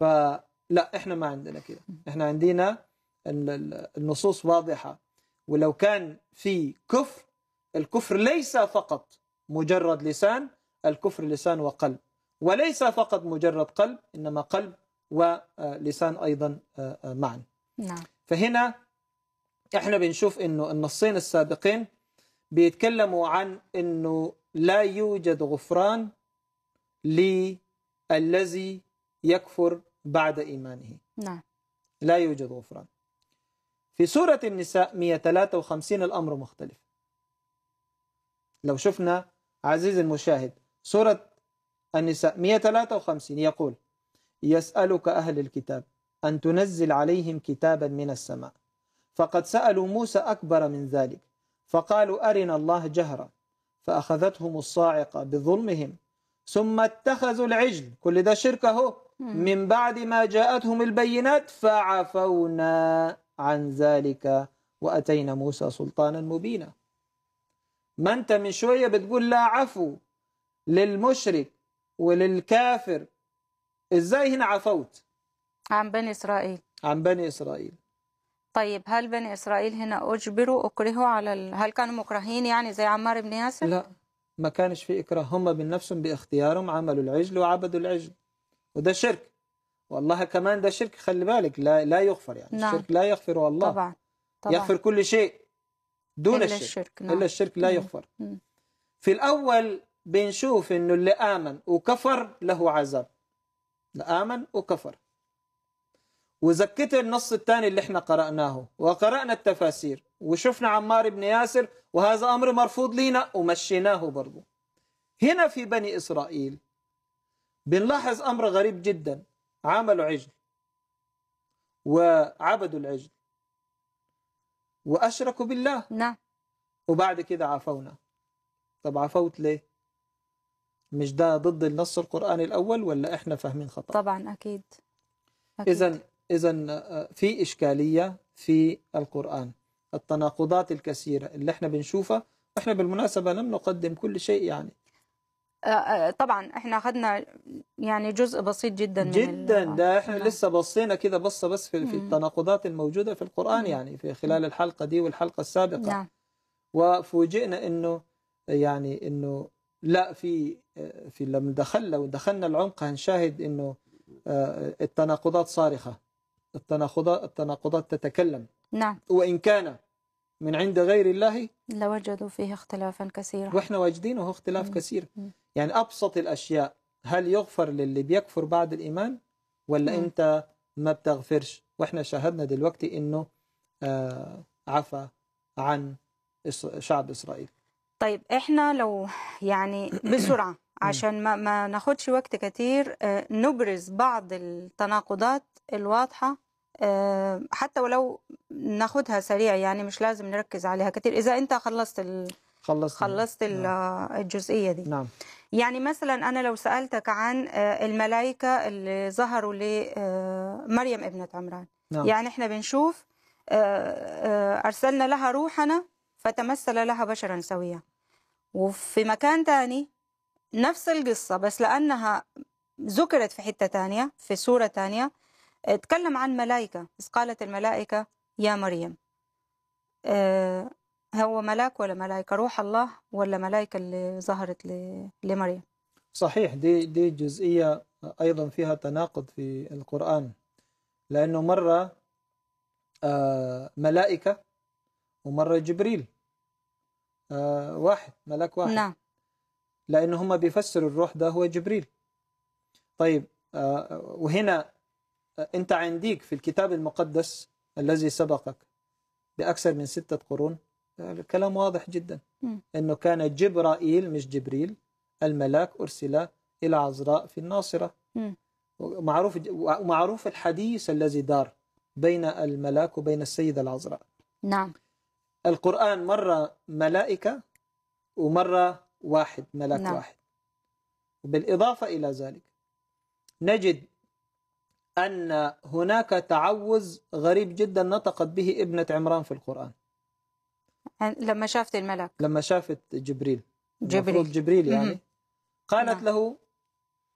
فلا إحنا ما عندنا كده إحنا عندنا ال- ال- النصوص واضحة. ولو كان في كفر الكفر ليس فقط مجرد لسان الكفر لسان وقلب. وليس فقط مجرد قلب إنما قلب ولسان أيضا آه، آه، معا. نعم. فهنا إحنا بنشوف إنه النصين السابقين بيتكلموا عن إنه لا يوجد غفران للذي يكفر بعد إيمانه. نعم. لا يوجد غفران. في سورة النساء 153 الأمر مختلف. لو شفنا عزيزي المشاهد سورة النساء 153 يقول يسألك أهل الكتاب أن تنزل عليهم كتابا من السماء. فقد سألوا موسى أكبر من ذلك فقالوا أرنا الله جهرا. فأخذتهم الصاعقة بظلمهم ثم اتخذوا العجل. كل ده شرك أهو. من بعد ما جاءتهم البينات فعفونا عن ذلك وأتينا موسى سلطانا مبينا. ما أنت من شوية بتقول لا عفو للمشرك وللكافر. إزاي هنا عفوت؟ عن بني إسرائيل. عن بني إسرائيل. طيب هل بني إسرائيل هنا أجبروا أكرهوا على ال... هل كانوا مكرهين يعني زي عمار بن ياسر؟ لا ما كانش في إكراه. هم من نفسهم باختيارهم عملوا العجل وعبدوا العجل. وده شرك. والله كمان ده شرك خلي بالك لا لا يغفر يعني. نعم. الشرك لا يغفره الله طبعا طبعا. يغفر كل شيء دون إلا الشرك, الشرك نعم. إلا الشرك لا. يغفر. مم. في الأول بنشوف إنه اللي آمن وكفر له عذاب. اللي آمن وكفر. وزكت النص الثاني اللي إحنا قرأناه وقرأنا التفاسير وشفنا عمار بن ياسر وهذا أمر مرفوض لينا ومشيناه برضو. هنا في بني إسرائيل بنلاحظ أمر غريب جدا. عملوا عجل وعبدوا العجل وأشركوا بالله. نعم. وبعد كده عفونا. طب عفوت ليه؟ مش ده ضد النص القرآني الأول ولا إحنا فاهمين خطأ طبعا أكيد, أكيد. إذا إذا في إشكالية في القرآن التناقضات الكثيرة اللي إحنا بنشوفها إحنا بالمناسبة لم نقدم كل شيء يعني آه، آه، طبعا إحنا أخذنا يعني جزء بسيط جدا من جدا ده إحنا نعم. لسه بصينا كده بصة بس في, في. التناقضات الموجودة في القرآن مم. يعني في خلال الحلقة دي والحلقة السابقة نعم وفوجئنا إنه يعني إنه لا في في لما دخل لو دخلنا العمق هنشاهد إنه آه، التناقضات صارخة. التناقضات التناقضات تتكلم. نعم. وإن كان من عند غير الله لوجدوا فيه اختلافا كثيرا. وإحنا واجدينه اختلاف مم. كثير. مم. يعني أبسط الأشياء هل يغفر للي بيكفر بعد الإيمان؟ ولا مم. أنت ما بتغفرش؟ وإحنا شاهدنا دلوقتي إنه آه عفى عن شعب إسرائيل. طيب إحنا لو يعني بسرعة عشان ما, ما ناخدش وقت كتير آه، نبرز بعض التناقضات الواضحة آه، حتى ولو ناخدها سريع يعني مش لازم نركز عليها كتير. إذا أنت خلصت ال... خلصت خلصت نعم. الجزئية دي. نعم. يعني مثلا أنا لو سألتك عن آه، الملائكة اللي ظهروا لمريم ابنة عمران. نعم. يعني إحنا بنشوف آه، آه، أرسلنا لها روحنا فتمثل لها بشرا سويا. وفي مكان تاني نفس القصة بس لأنها ذكرت في حتة تانية في سورة تانية. اتكلم عن ملائكة إذ قالت الملائكة يا مريم. آه، هو ملاك ولا ملائكة روح الله ولا ملائكة اللي ظهرت لمريم؟ صحيح دي دي جزئية أيضا فيها تناقض في القرآن. لأنه مرة آه، ملائكة ومرة جبريل. آه، واحد ملاك واحد. نعم. لأنه هم بيفسروا الروح ده هو جبريل. طيب آه، وهنا آه، أنت عندك في الكتاب المقدس الذي سبقك بأكثر من ستة قرون آه، الكلام واضح جدا. أنه كان جبرائيل مش جبريل الملاك أرسل إلى عذراء في الناصرة. مم. ومعروف ومعروف الحديث الذي دار بين الملاك وبين السيدة العذراء نعم. القرآن مرة ملائكة ومرة واحد ملاك نعم. واحد وبالإضافة إلى ذلك نجد أن هناك تعوذ غريب جدا نطقت به ابنة عمران في القرآن لما شافت الملاك لما شافت جبريل جبريل. جبريل يعني. قالت نعم. له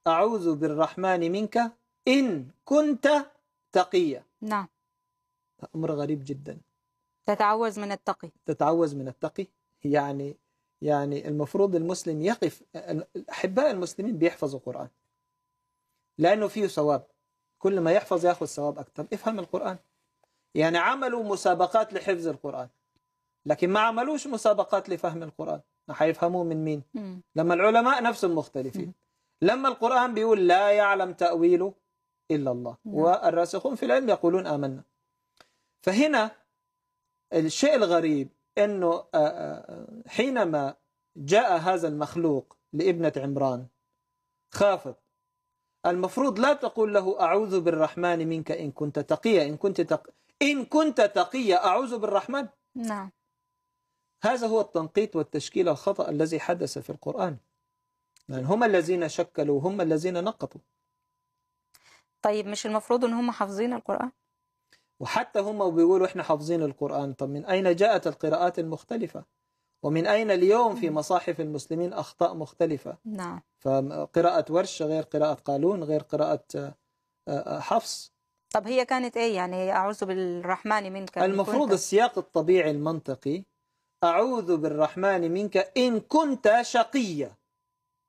أعوذ بالرحمن منك إن كنت تقيا نعم أمر غريب جدا تتعوذ من التقي. تتعوذ من التقي. يعني يعني المفروض المسلم يقف أحباء المسلمين بيحفظوا القرآن. لأنه فيه ثواب. كل ما يحفظ يأخذ ثواب أكثر. افهم القرآن. يعني عملوا مسابقات لحفظ القرآن. لكن ما عملوش مسابقات لفهم القرآن. حيفهموه من مين. لما العلماء نفسهم مختلفين. لما القرآن بيقول لا يعلم تأويله إلا الله. نعم. والراسخون في العلم يقولون آمنا. فهنا الشيء الغريب أنه آه، آه، حينما جاء هذا المخلوق لابنة عمران خافت. المفروض لا تقول له أعوذ بالرحمن منك إن كنت تقيا إن كنت تق... إن كنت تقيا أعوذ بالرحمن. نعم. هذا هو التنقيط والتشكيل الخطأ الذي حدث في القرآن. يعني هم الذين شكلوا هم الذين نقطوا. طيب مش المفروض إن هم حافظين القرآن؟ وحتى هم بيقولوا إحنا حافظين القرآن. طب من أين جاءت القراءات المختلفة؟ ومن أين اليوم في مصاحف المسلمين أخطاء مختلفة؟ نعم. فقراءة ورش غير قراءة قالون غير قراءة آه، آه، حفص. طب هي كانت إيه يعني؟ أعوذ بالرحمن منك المفروض كنت- السياق الطبيعي المنطقي أعوذ بالرحمن منك إن كنت شقيا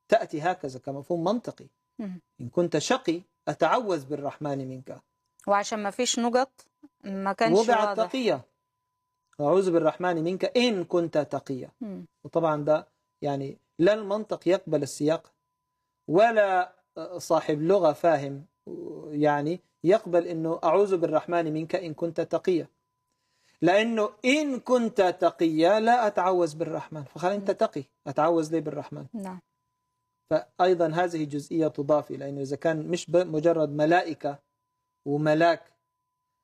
تأتي هكذا كمفهوم منطقي. إن كنت شقي أتعوذ بالرحمن منك. وعشان ما فيش نقط؟ ما كانش وضع واضح. التقية أعوذ بالرحمن منك. إن كنت تقيا مم. وطبعا ده يعني لا المنطق يقبل السياق ولا صاحب لغة فاهم. يعني يقبل أنه أعوذ بالرحمن منك إن كنت تقيا لأنه إن كنت تقيا لا أتعوذ بالرحمن. فقال أنت تقي. أتعوذ لي بالرحمن؟ نعم. فأيضا هذه جزئية تضاف لأنه إذا كان مش مجرد ملائكة وملاك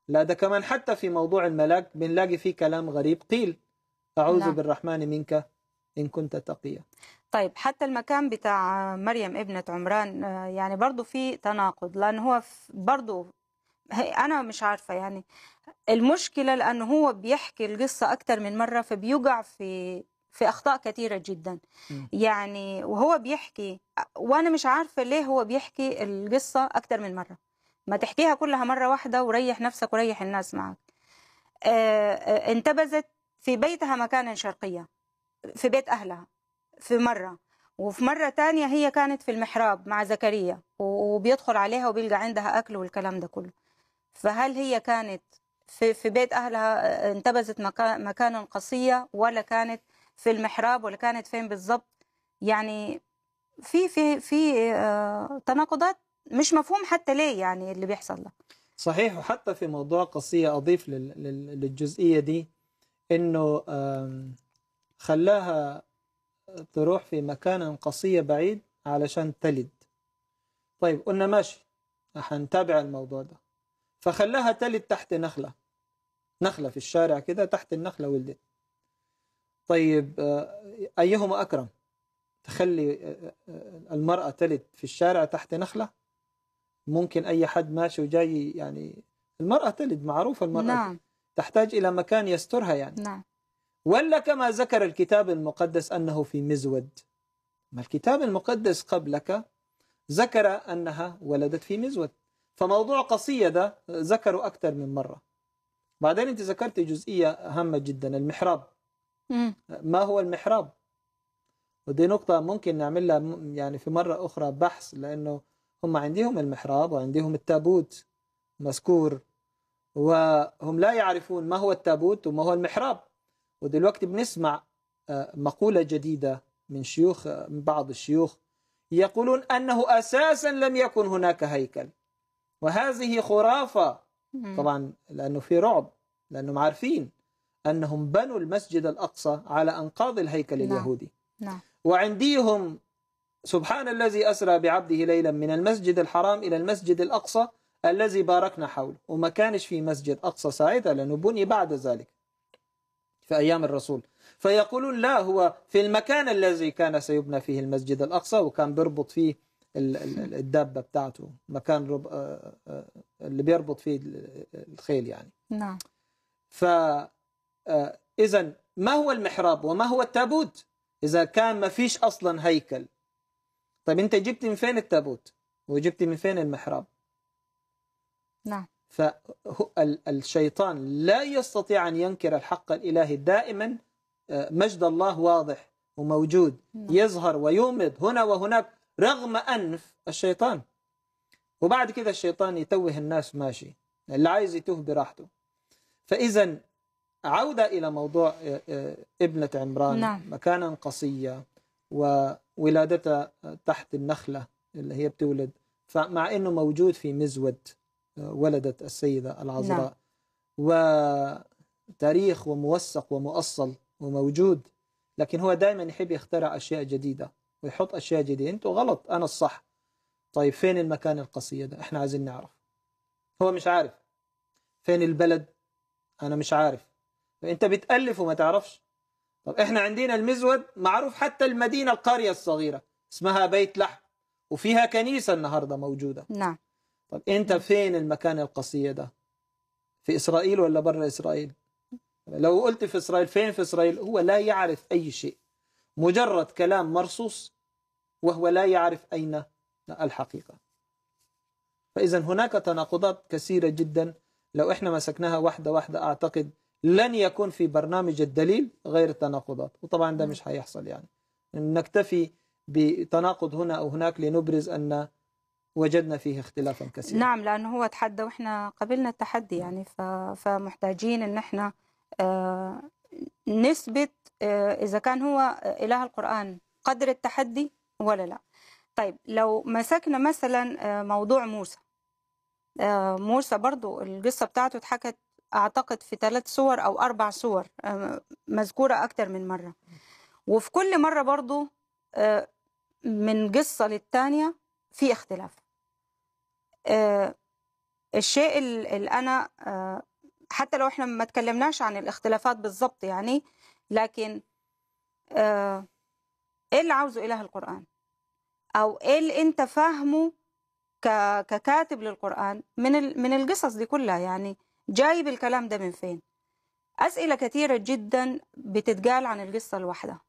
لا ده كمان حتى في موضوع الملاك بنلاقي فيه كلام غريب. قيل أعوذ نعم. بالرحمن منك إن كنت تقيا. طيب حتى المكان بتاع مريم ابنة عمران آه، يعني برضو في تناقض لأن هو برضو أنا مش عارفة يعني. المشكلة لأنه هو بيحكي القصة أكتر من مرة فبيقع في في أخطاء كثيرة جدا. مم. يعني وهو بيحكي وأنا مش عارفة ليه هو بيحكي القصة أكتر من مرة. ما تحكيها كلها مرة واحدة وريح نفسك وريح الناس معك. آه، آه، انتبذت في بيتها مكانا شرقيا في بيت أهلها في مرة. وفي مرة تانية هي كانت في المحراب مع زكريا وبيدخل عليها وبيلقى عندها أكل والكلام ده كله. فهل هي كانت في, في بيت أهلها انتبذت مكا- مكانا قصية ولا كانت في المحراب ولا كانت فين بالضبط؟ يعني في في في آه، تناقضات مش مفهوم حتى ليه يعني اللي بيحصل ده. صحيح وحتى في موضوع قصية أضيف لل- لل- للجزئية دي إنه خلاها تروح في مكان قصية بعيد علشان تلد. طيب قلنا ماشي هنتابع الموضوع ده. فخلاها تلد تحت نخلة نخلة في الشارع كده تحت النخلة ولدت. طيب آه، أيهما أكرم تخلي آه، آه، المرأة تلد في الشارع تحت نخلة؟ ممكن أي حد ماشي وجاي يعني المرأة تلد معروفة المرأة نعم. تحتاج إلى مكان يسترها يعني. نعم. ولا كما ذكر الكتاب المقدس أنه في مزود. ما الكتاب المقدس قبلك ذكر أنها ولدت في مزود. فموضوع قصية ده ذكروا أكثر من مرة. بعدين أنت ذكرت جزئية هامة جدا المحراب. مم. ما هو المحراب؟ ودي نقطة ممكن نعمل لها م- يعني في مرة أخرى بحث لأنه هم عندهم المحراب وعندهم التابوت مذكور وهم لا يعرفون ما هو التابوت وما هو المحراب. ودلوقتي بنسمع آه، مقولة جديدة من شيوخ آه، من بعض الشيوخ يقولون أنه أساسا لم يكن هناك هيكل. وهذه خرافة. طبعا لأنه في رعب لأنهم عارفين أنهم بنوا المسجد الأقصى على أنقاض الهيكل نعم. اليهودي. نعم. وعنديهم سبحان الذي أسرى بعبده ليلا من المسجد الحرام إلى المسجد الأقصى الذي باركنا حوله. وما كانش في مسجد أقصى ساعتها لأنه بني بعد ذلك. في أيام الرسول. فيقولون لا هو في المكان الذي كان سيبنى فيه المسجد الأقصى وكان بيربط فيه ال- ال- الدابة بتاعته. مكان رب آه، آه، اللي بيربط فيه ال- الخيل يعني. نعم. ف آه، إذا ما هو المحراب وما هو التابوت؟ إذا كان ما فيش أصلا هيكل. طيب أنت جبت من فين التابوت؟ وجبت من فين المحراب؟ نعم. فالشيطان لا يستطيع أن ينكر الحق الإلهي دائما آه، مجد الله واضح وموجود نعم. يظهر ويومض هنا وهناك رغم أنف الشيطان. وبعد كده الشيطان يتوه الناس ماشي اللي عايز يتوه براحته. فإذا عودة إلى موضوع آه، آه، ابنة عمران. نعم. مكانا قصية. وولادتها تحت النخلة اللي هي بتولد. فمع أنه موجود في مزود آه، ولدت السيدة العذراء. وتاريخ وموثق ومؤصل وموجود لكن هو دائما يحب يخترع أشياء جديدة ويحط أشياء جديدة. أنتوا غلط أنا الصح. طيب فين المكان القصية ده؟ إحنا عايزين نعرف. هو مش عارف. فين البلد؟ أنا مش عارف. أنت بتألف وما تعرفش. طب إحنا عندنا المزود معروف حتى المدينة القرية الصغيرة اسمها بيت لحم وفيها كنيسة النهاردة موجودة. نعم. طب انت فين المكان القصية ده؟ في إسرائيل ولا برا إسرائيل؟ لو قلت في إسرائيل فين في إسرائيل؟ هو لا يعرف أي شيء. مجرد كلام مرصوص وهو لا يعرف أين الحقيقة. فإذا هناك تناقضات كثيرة جدا. لو إحنا مسكناها واحدة واحدة أعتقد لن يكون في برنامج الدليل غير التناقضات. وطبعا ده مش هيحصل يعني. نكتفي بتناقض هنا أو هناك لنبرز أن وجدنا فيه اختلافا كثيرا. نعم لأنه هو تحدى وإحنا قبلنا التحدي يعني. فمحتاجين إن إحنا آه، نثبت آه، إذا كان هو إله القرآن قدر التحدي ولا لا. طيب لو مسكنا مثلا آه، موضوع موسى موسى برضو القصة بتاعته اتحكت أعتقد في ثلاث صور أو أربع صور آه، مذكورة أكتر من مرة. وفي كل مرة برضو آه، من قصة للتانية في اختلاف. آه، الشيء ال- اللي أنا حتى لو إحنا ما تكلمناش عن الاختلافات بالضبط يعني لكن إيه اللي عاوزه إله القرآن؟ أو إيه اللي أنت فاهمه ككاتب للقرآن من من القصص دي كلها يعني؟ جايب الكلام ده من فين؟ أسئلة كثيرة جدا بتتقال عن القصة الواحدة.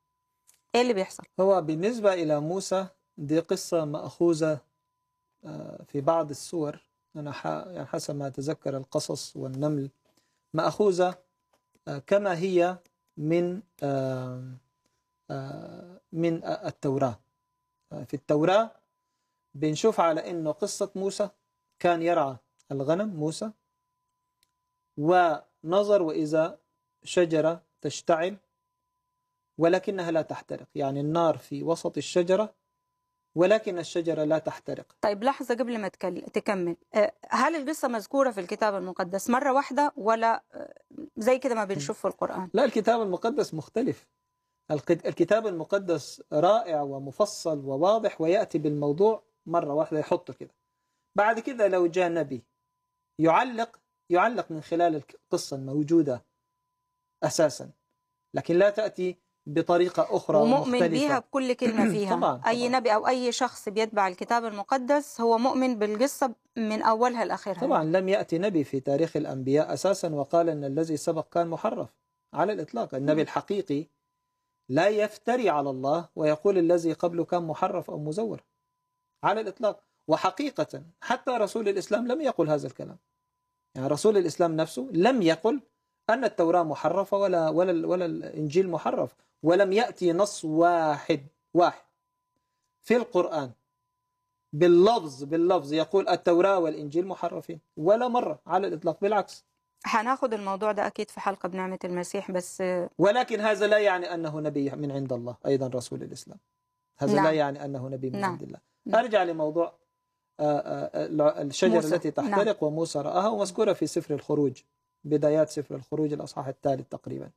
إيه اللي بيحصل؟ هو بالنسبة إلى موسى دي قصة مأخوذة آه، في بعض السور. أنا يعني حسب ما أتذكر القصص والنمل. مأخوذة آه، كما هي من آه، من التوراة. في التوراة بنشوف على أنه قصة موسى كان يرعى الغنم موسى. ونظر وإذا شجرة تشتعل ولكنها لا تحترق. يعني النار في وسط الشجرة ولكن الشجرة لا تحترق. طيب لحظة قبل ما تكمل. آه، هل القصة مذكورة في الكتاب المقدس مرة واحدة ولا آه، زي كده ما بنشوف في القرآن؟ لا الكتاب المقدس مختلف. الكتاب المقدس رائع ومفصل وواضح ويأتي بالموضوع مرة واحدة يحطه كده. بعد كده لو جاء نبي يعلق يعلق من خلال القصة الموجودة أساسا لكن لا تأتي بطريقة أخرى ومؤمن مختلفة. بيها بكل كلمة فيها. طبعاً، أي طبعاً. نبي أو أي شخص بيتبع الكتاب المقدس هو مؤمن بالقصة من أولها لآخرها. طبعا لم يأتي نبي في تاريخ الأنبياء أساسا وقال أن الذي سبق كان محرف على الإطلاق. النبي مم. الحقيقي لا يفتري على الله ويقول الذي قبله كان محرف أو مزور على الإطلاق. وحقيقة حتى رسول الإسلام لم يقل هذا الكلام. يعني رسول الإسلام نفسه لم يقل أن التوراة محرفة ولا ولا ولا الإنجيل محرف ولم يأتي نص واحد واحد في القرآن باللفظ باللفظ يقول التوراة والإنجيل محرفين ولا مرة على الإطلاق بالعكس هناخد الموضوع ده أكيد في حلقة بنعمة المسيح بس ولكن هذا لا يعني أنه نبي من عند الله أيضا رسول الإسلام هذا نعم. لا يعني أنه نبي من نعم. عند الله نعم. أرجع لموضوع الشجرة موسى. التي تحترق وموسى رآها ومذكورة في سفر الخروج بدايات سفر الخروج الأصحاح الثالث تقريبا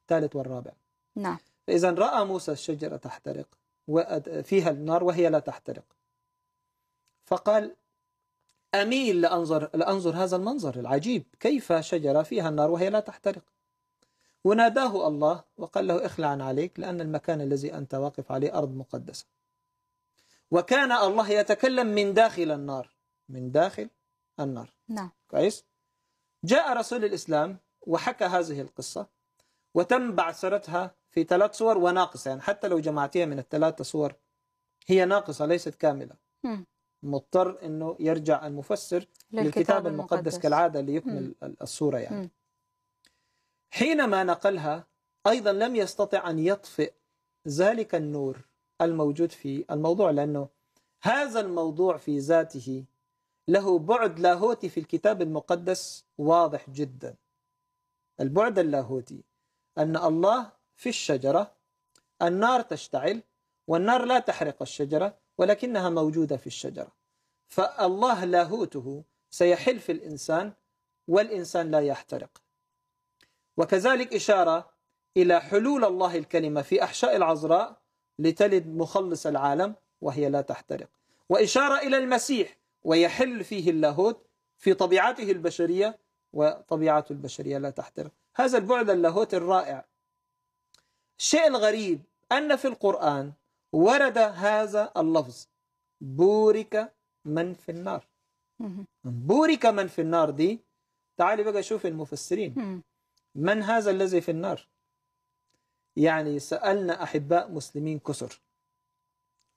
الثالث والرابع. نعم. فإذا رأى موسى الشجرة تحترق وفيها النار وهي لا تحترق. فقال أميل لأنظر, لأنظر هذا المنظر العجيب. كيف شجرة فيها النار وهي لا تحترق؟ وناداه الله وقال له اخلع عن عليك لأن المكان الذي أنت واقف عليه أرض مقدسة. وكان الله يتكلم من داخل النار. من داخل النار. نعم. كويس. جاء رسول الإسلام وحكى هذه القصة وتم بعثرتها في ثلاث صور وناقصة يعني حتى لو جمعتها من الثلاث صور هي ناقصة ليست كاملة. مم. مضطر أنه يرجع المفسر للكتاب المقدس كالعادة ليكمل الصورة يعني. مم. حينما نقلها أيضا لم يستطع أن يطفئ ذلك النور. الموجود في الموضوع لأنه هذا الموضوع في ذاته له بعد لاهوتي في الكتاب المقدس واضح جدا. البعد اللاهوتي أن الله في الشجرة النار تشتعل والنار لا تحرق الشجرة ولكنها موجودة في الشجرة. فالله لاهوته سيحل في الإنسان والإنسان لا يحترق. وكذلك إشارة إلى حلول الله الكلمة في أحشاء العذراء لتلد مخلص العالم وهي لا تحترق. وإشارة إلى المسيح ويحل فيه اللاهوت في طبيعته البشرية وطبيعته البشرية لا تحترق. هذا البعد اللاهوت الرائع. الشيء الغريب أن في القرآن ورد هذا اللفظ بورك من في النار. بورك من في النار دي تعالي بقى شوف المفسرين. من هذا الذي في النار؟ يعني سألنا أحباء مسلمين كسر.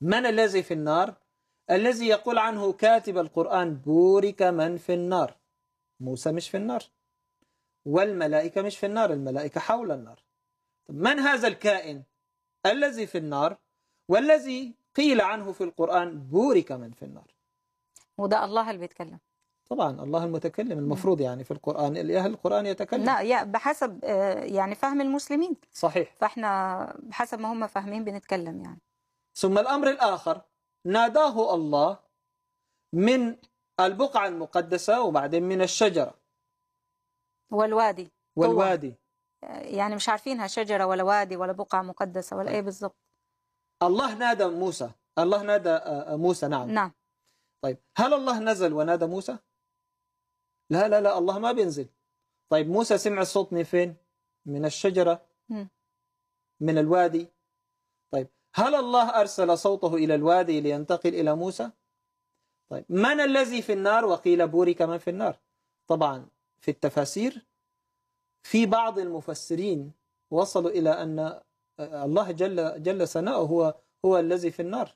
من الذي في النار؟ الذي يقول عنه كاتب القرآن بورك من في النار. موسى مش في النار. والملائكة مش في النار الملائكة حول النار. من هذا الكائن؟ الذي في النار. والذي قيل عنه في القرآن بورك من في النار. وده الله اللي بيتكلم. طبعا الله المتكلم المفروض يعني في القرآن الإله القرآن يتكلم. لا يا بحسب آه، يعني فهم المسلمين. صحيح. فإحنا بحسب ما هم فاهمين بنتكلم يعني. ثم الأمر الآخر ناداه الله من البقعة المقدسة وبعدين من الشجرة. والوادي. والوادي. يعني مش عارفينها شجرة ولا وادي ولا بقعة مقدسة ولا إيه بالظبط الله نادى موسى. الله نادى آه، آه، موسى نعم. نعم. طيب. هل الله نزل ونادى موسى؟ لا لا لا الله ما بينزل. طيب موسى سمع الصوت من فين من الشجرة. من الوادي؟ طيب هل الله أرسل صوته إلى الوادي لينتقل إلى موسى؟ طيب من الذي في النار؟ وقيل بورك من في النار. طبعا في التفاسير في بعض المفسرين وصلوا إلى أن الله جل جل ثناؤه هو هو الذي في النار.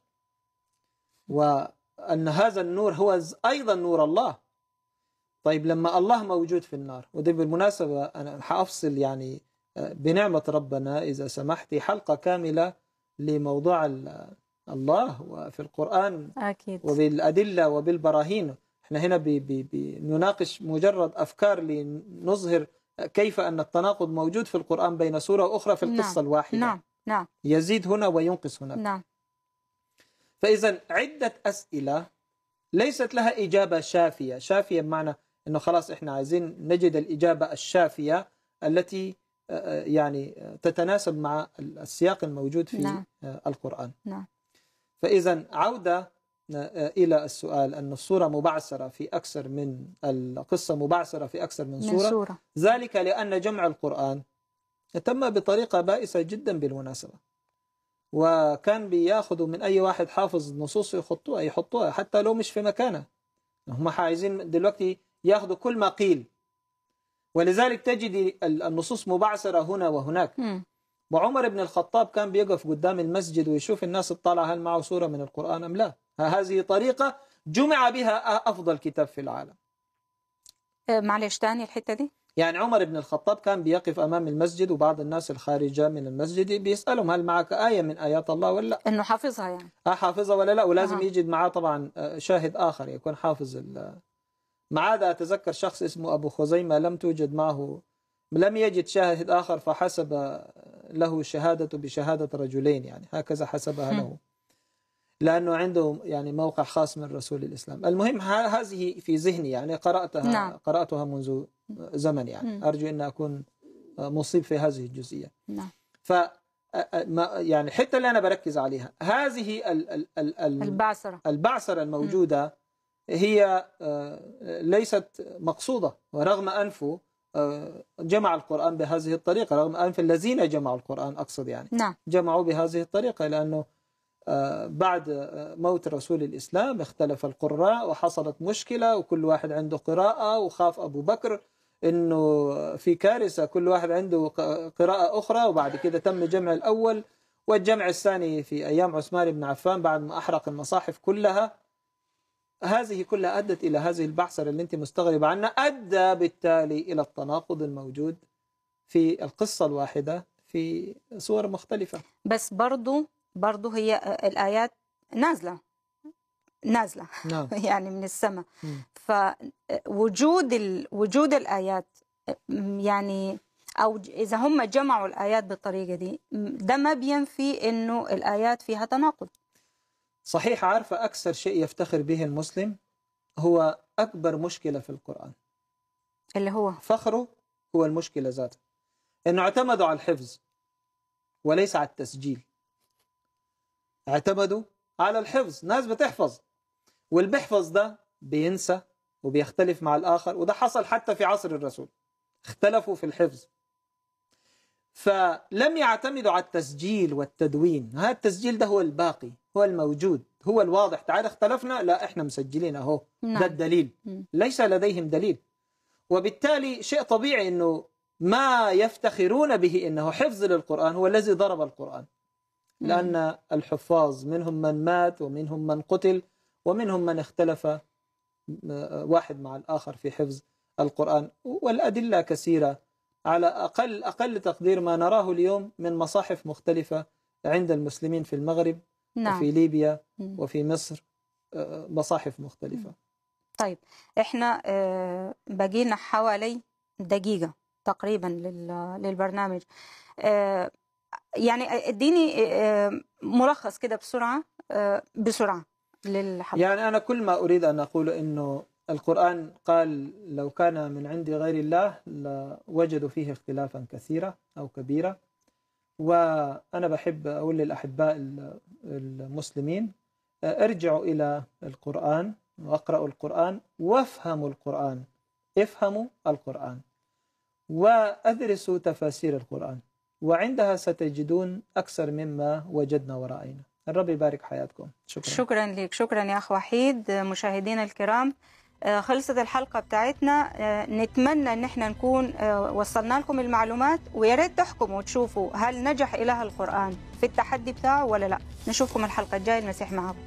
وأن هذا النور هو أيضا نور الله. طيب لما الله موجود في النار ودي بالمناسبة أنا حأفصل يعني بنعمة ربنا إذا سمحتي حلقة كاملة لموضوع الله وفي القرآن أكيد. وبالأدلة وبالبراهين. إحنا هنا بنناقش مجرد أفكار لنظهر كيف أن التناقض موجود في القرآن بين سورة وأخرى في القصة نعم. الواحدة. نعم نعم. يزيد هنا وينقص هناك. نعم. فإذا عدة أسئلة ليست لها إجابة شافية. شافية بمعنى أنه خلاص إحنا عايزين نجد الإجابة الشافية التي آه، يعني آه، تتناسب مع السياق الموجود في نعم. آه، القرآن. نعم. فإذا عودة آه، إلى السؤال أن الصورة مبعثرة في أكثر من القصة مبعثرة في أكثر من من صورة. سورة ذلك لأن جمع القرآن تم بطريقة بائسة جدا بالمناسبة. وكان بياخذوا من أي واحد حافظ نصوص يحطوها يحطوها حتى لو مش في مكانها هم عايزين دلوقتي ياخذوا كل ما قيل. ولذلك تجد النصوص مبعثرة هنا وهناك. مم. وعمر بن الخطاب كان بيقف قدام المسجد ويشوف الناس الطالعة هل معه سورة من القرآن أم لا. هذه طريقة جمع بها أفضل كتاب في العالم. آه، معلش تاني الحتة دي؟ يعني عمر بن الخطاب كان بيقف أمام المسجد وبعض الناس الخارجة من المسجد بيسألهم هل معك آية من آيات الله ولا لا. إنه حافظها يعني. آه حافظها ولا لا؟ ولازم أها. يجد معاه طبعا آه، شاهد آخر يكون حافظ ال- ما عدا أتذكر شخص اسمه أبو خزيمة لم توجد معه لم يجد شاهد آخر فحسب له شهادة بشهادة رجلين يعني هكذا حسبها. له. لأنه عنده يعني موقع خاص من رسول الإسلام. المهم هذه في ذهني يعني قرأتها نعم. قرأتها منذ زمن يعني. مم. أرجو أن أكون مصيب في هذه الجزئية. نعم. ف يعني الحتة اللي أنا بركز عليها هذه ال ال ال ال البعثرة. البعثرة الموجودة هي آه، ليست مقصودة ورغم أنفه آه، جمع القرآن بهذه الطريقة رغم أنف الذين جمعوا القرآن أقصد يعني. نعم. جمعوا بهذه الطريقة لأنه آه، بعد موت رسول الإسلام اختلف القراء وحصلت مشكلة وكل واحد عنده قراءة وخاف أبو بكر إنه في كارثة كل واحد عنده ق- قراءة أخرى وبعد كده تم جمع الأول والجمع الثاني في أيام عثمان بن عفان بعد ما أحرق المصاحف كلها. هذه كلها أدت إلى هذه البعثرة اللي أنت مستغربه عنها أدى بالتالي إلى التناقض الموجود في القصة الواحدة في صور مختلفة. بس برضو برضو هي الآيات نازلة. نازلة. نعم. يعني من السماء. فوجود ال... وجود الآيات يعني أو إذا هم جمعوا الآيات بالطريقة دي ده ما بينفي إنه الآيات فيها تناقض. صحيح عارفة أكثر شيء يفتخر به المسلم هو أكبر مشكلة في القرآن. اللي هو؟ فخره هو المشكلة ذاتها إنه اعتمدوا على الحفظ وليس على التسجيل. اعتمدوا على الحفظ. ناس بتحفظ. واللي بيحفظ ده بينسى وبيختلف مع الآخر وده حصل حتى في عصر الرسول. اختلفوا في الحفظ. فلم يعتمدوا على التسجيل والتدوين. هذا التسجيل ده هو الباقي. هو الموجود هو الواضح. تعال اختلفنا. لا إحنا مسجلين أهو. ده نعم. الدليل. مم. ليس لديهم دليل. وبالتالي شيء طبيعي إنه ما يفتخرون به إنه حفظ للقرآن هو الذي ضرب القرآن. لأن الحفاظ منهم من مات ومنهم من قتل ومنهم من اختلف م- واحد مع الآخر في حفظ القرآن. والأدلة كثيرة. على أقل أقل تقدير ما نراه اليوم من مصاحف مختلفة عند المسلمين في المغرب. نعم. وفي ليبيا مم. وفي مصر آه، مصاحف مختلفة. طيب إحنا آه، بقينا حوالي دقيقة تقريبا لل- للبرنامج. آه، يعني إديني ملخص كده بسرعة بسرعة للحلقة يعني أنا كل ما أريد أن أقول أنه القرآن قال لو كان من عند غير الله لوجدوا فيه اختلافا كثيرا أو كبيرا. وأنا بحب أقول للأحباء ال- المسلمين ارجعوا إلى القرآن واقرأوا القرآن وافهموا القرآن. افهموا القرآن. وأدرسوا تفاسير القرآن. وعندها ستجدون أكثر مما وجدنا ورأينا. الرب يبارك حياتكم. شكرا. شكرا لك شكرا يا أخ وحيد. مشاهدينا الكرام خلصت الحلقة بتاعتنا. آه، نتمنى إن إحنا نكون آه، وصلنا لكم المعلومات ويا تحكموا وتشوفوا هل نجح إله القرآن في التحدي بتاعه ولا لا. نشوفكم الحلقة الجاية. المسيح معكم.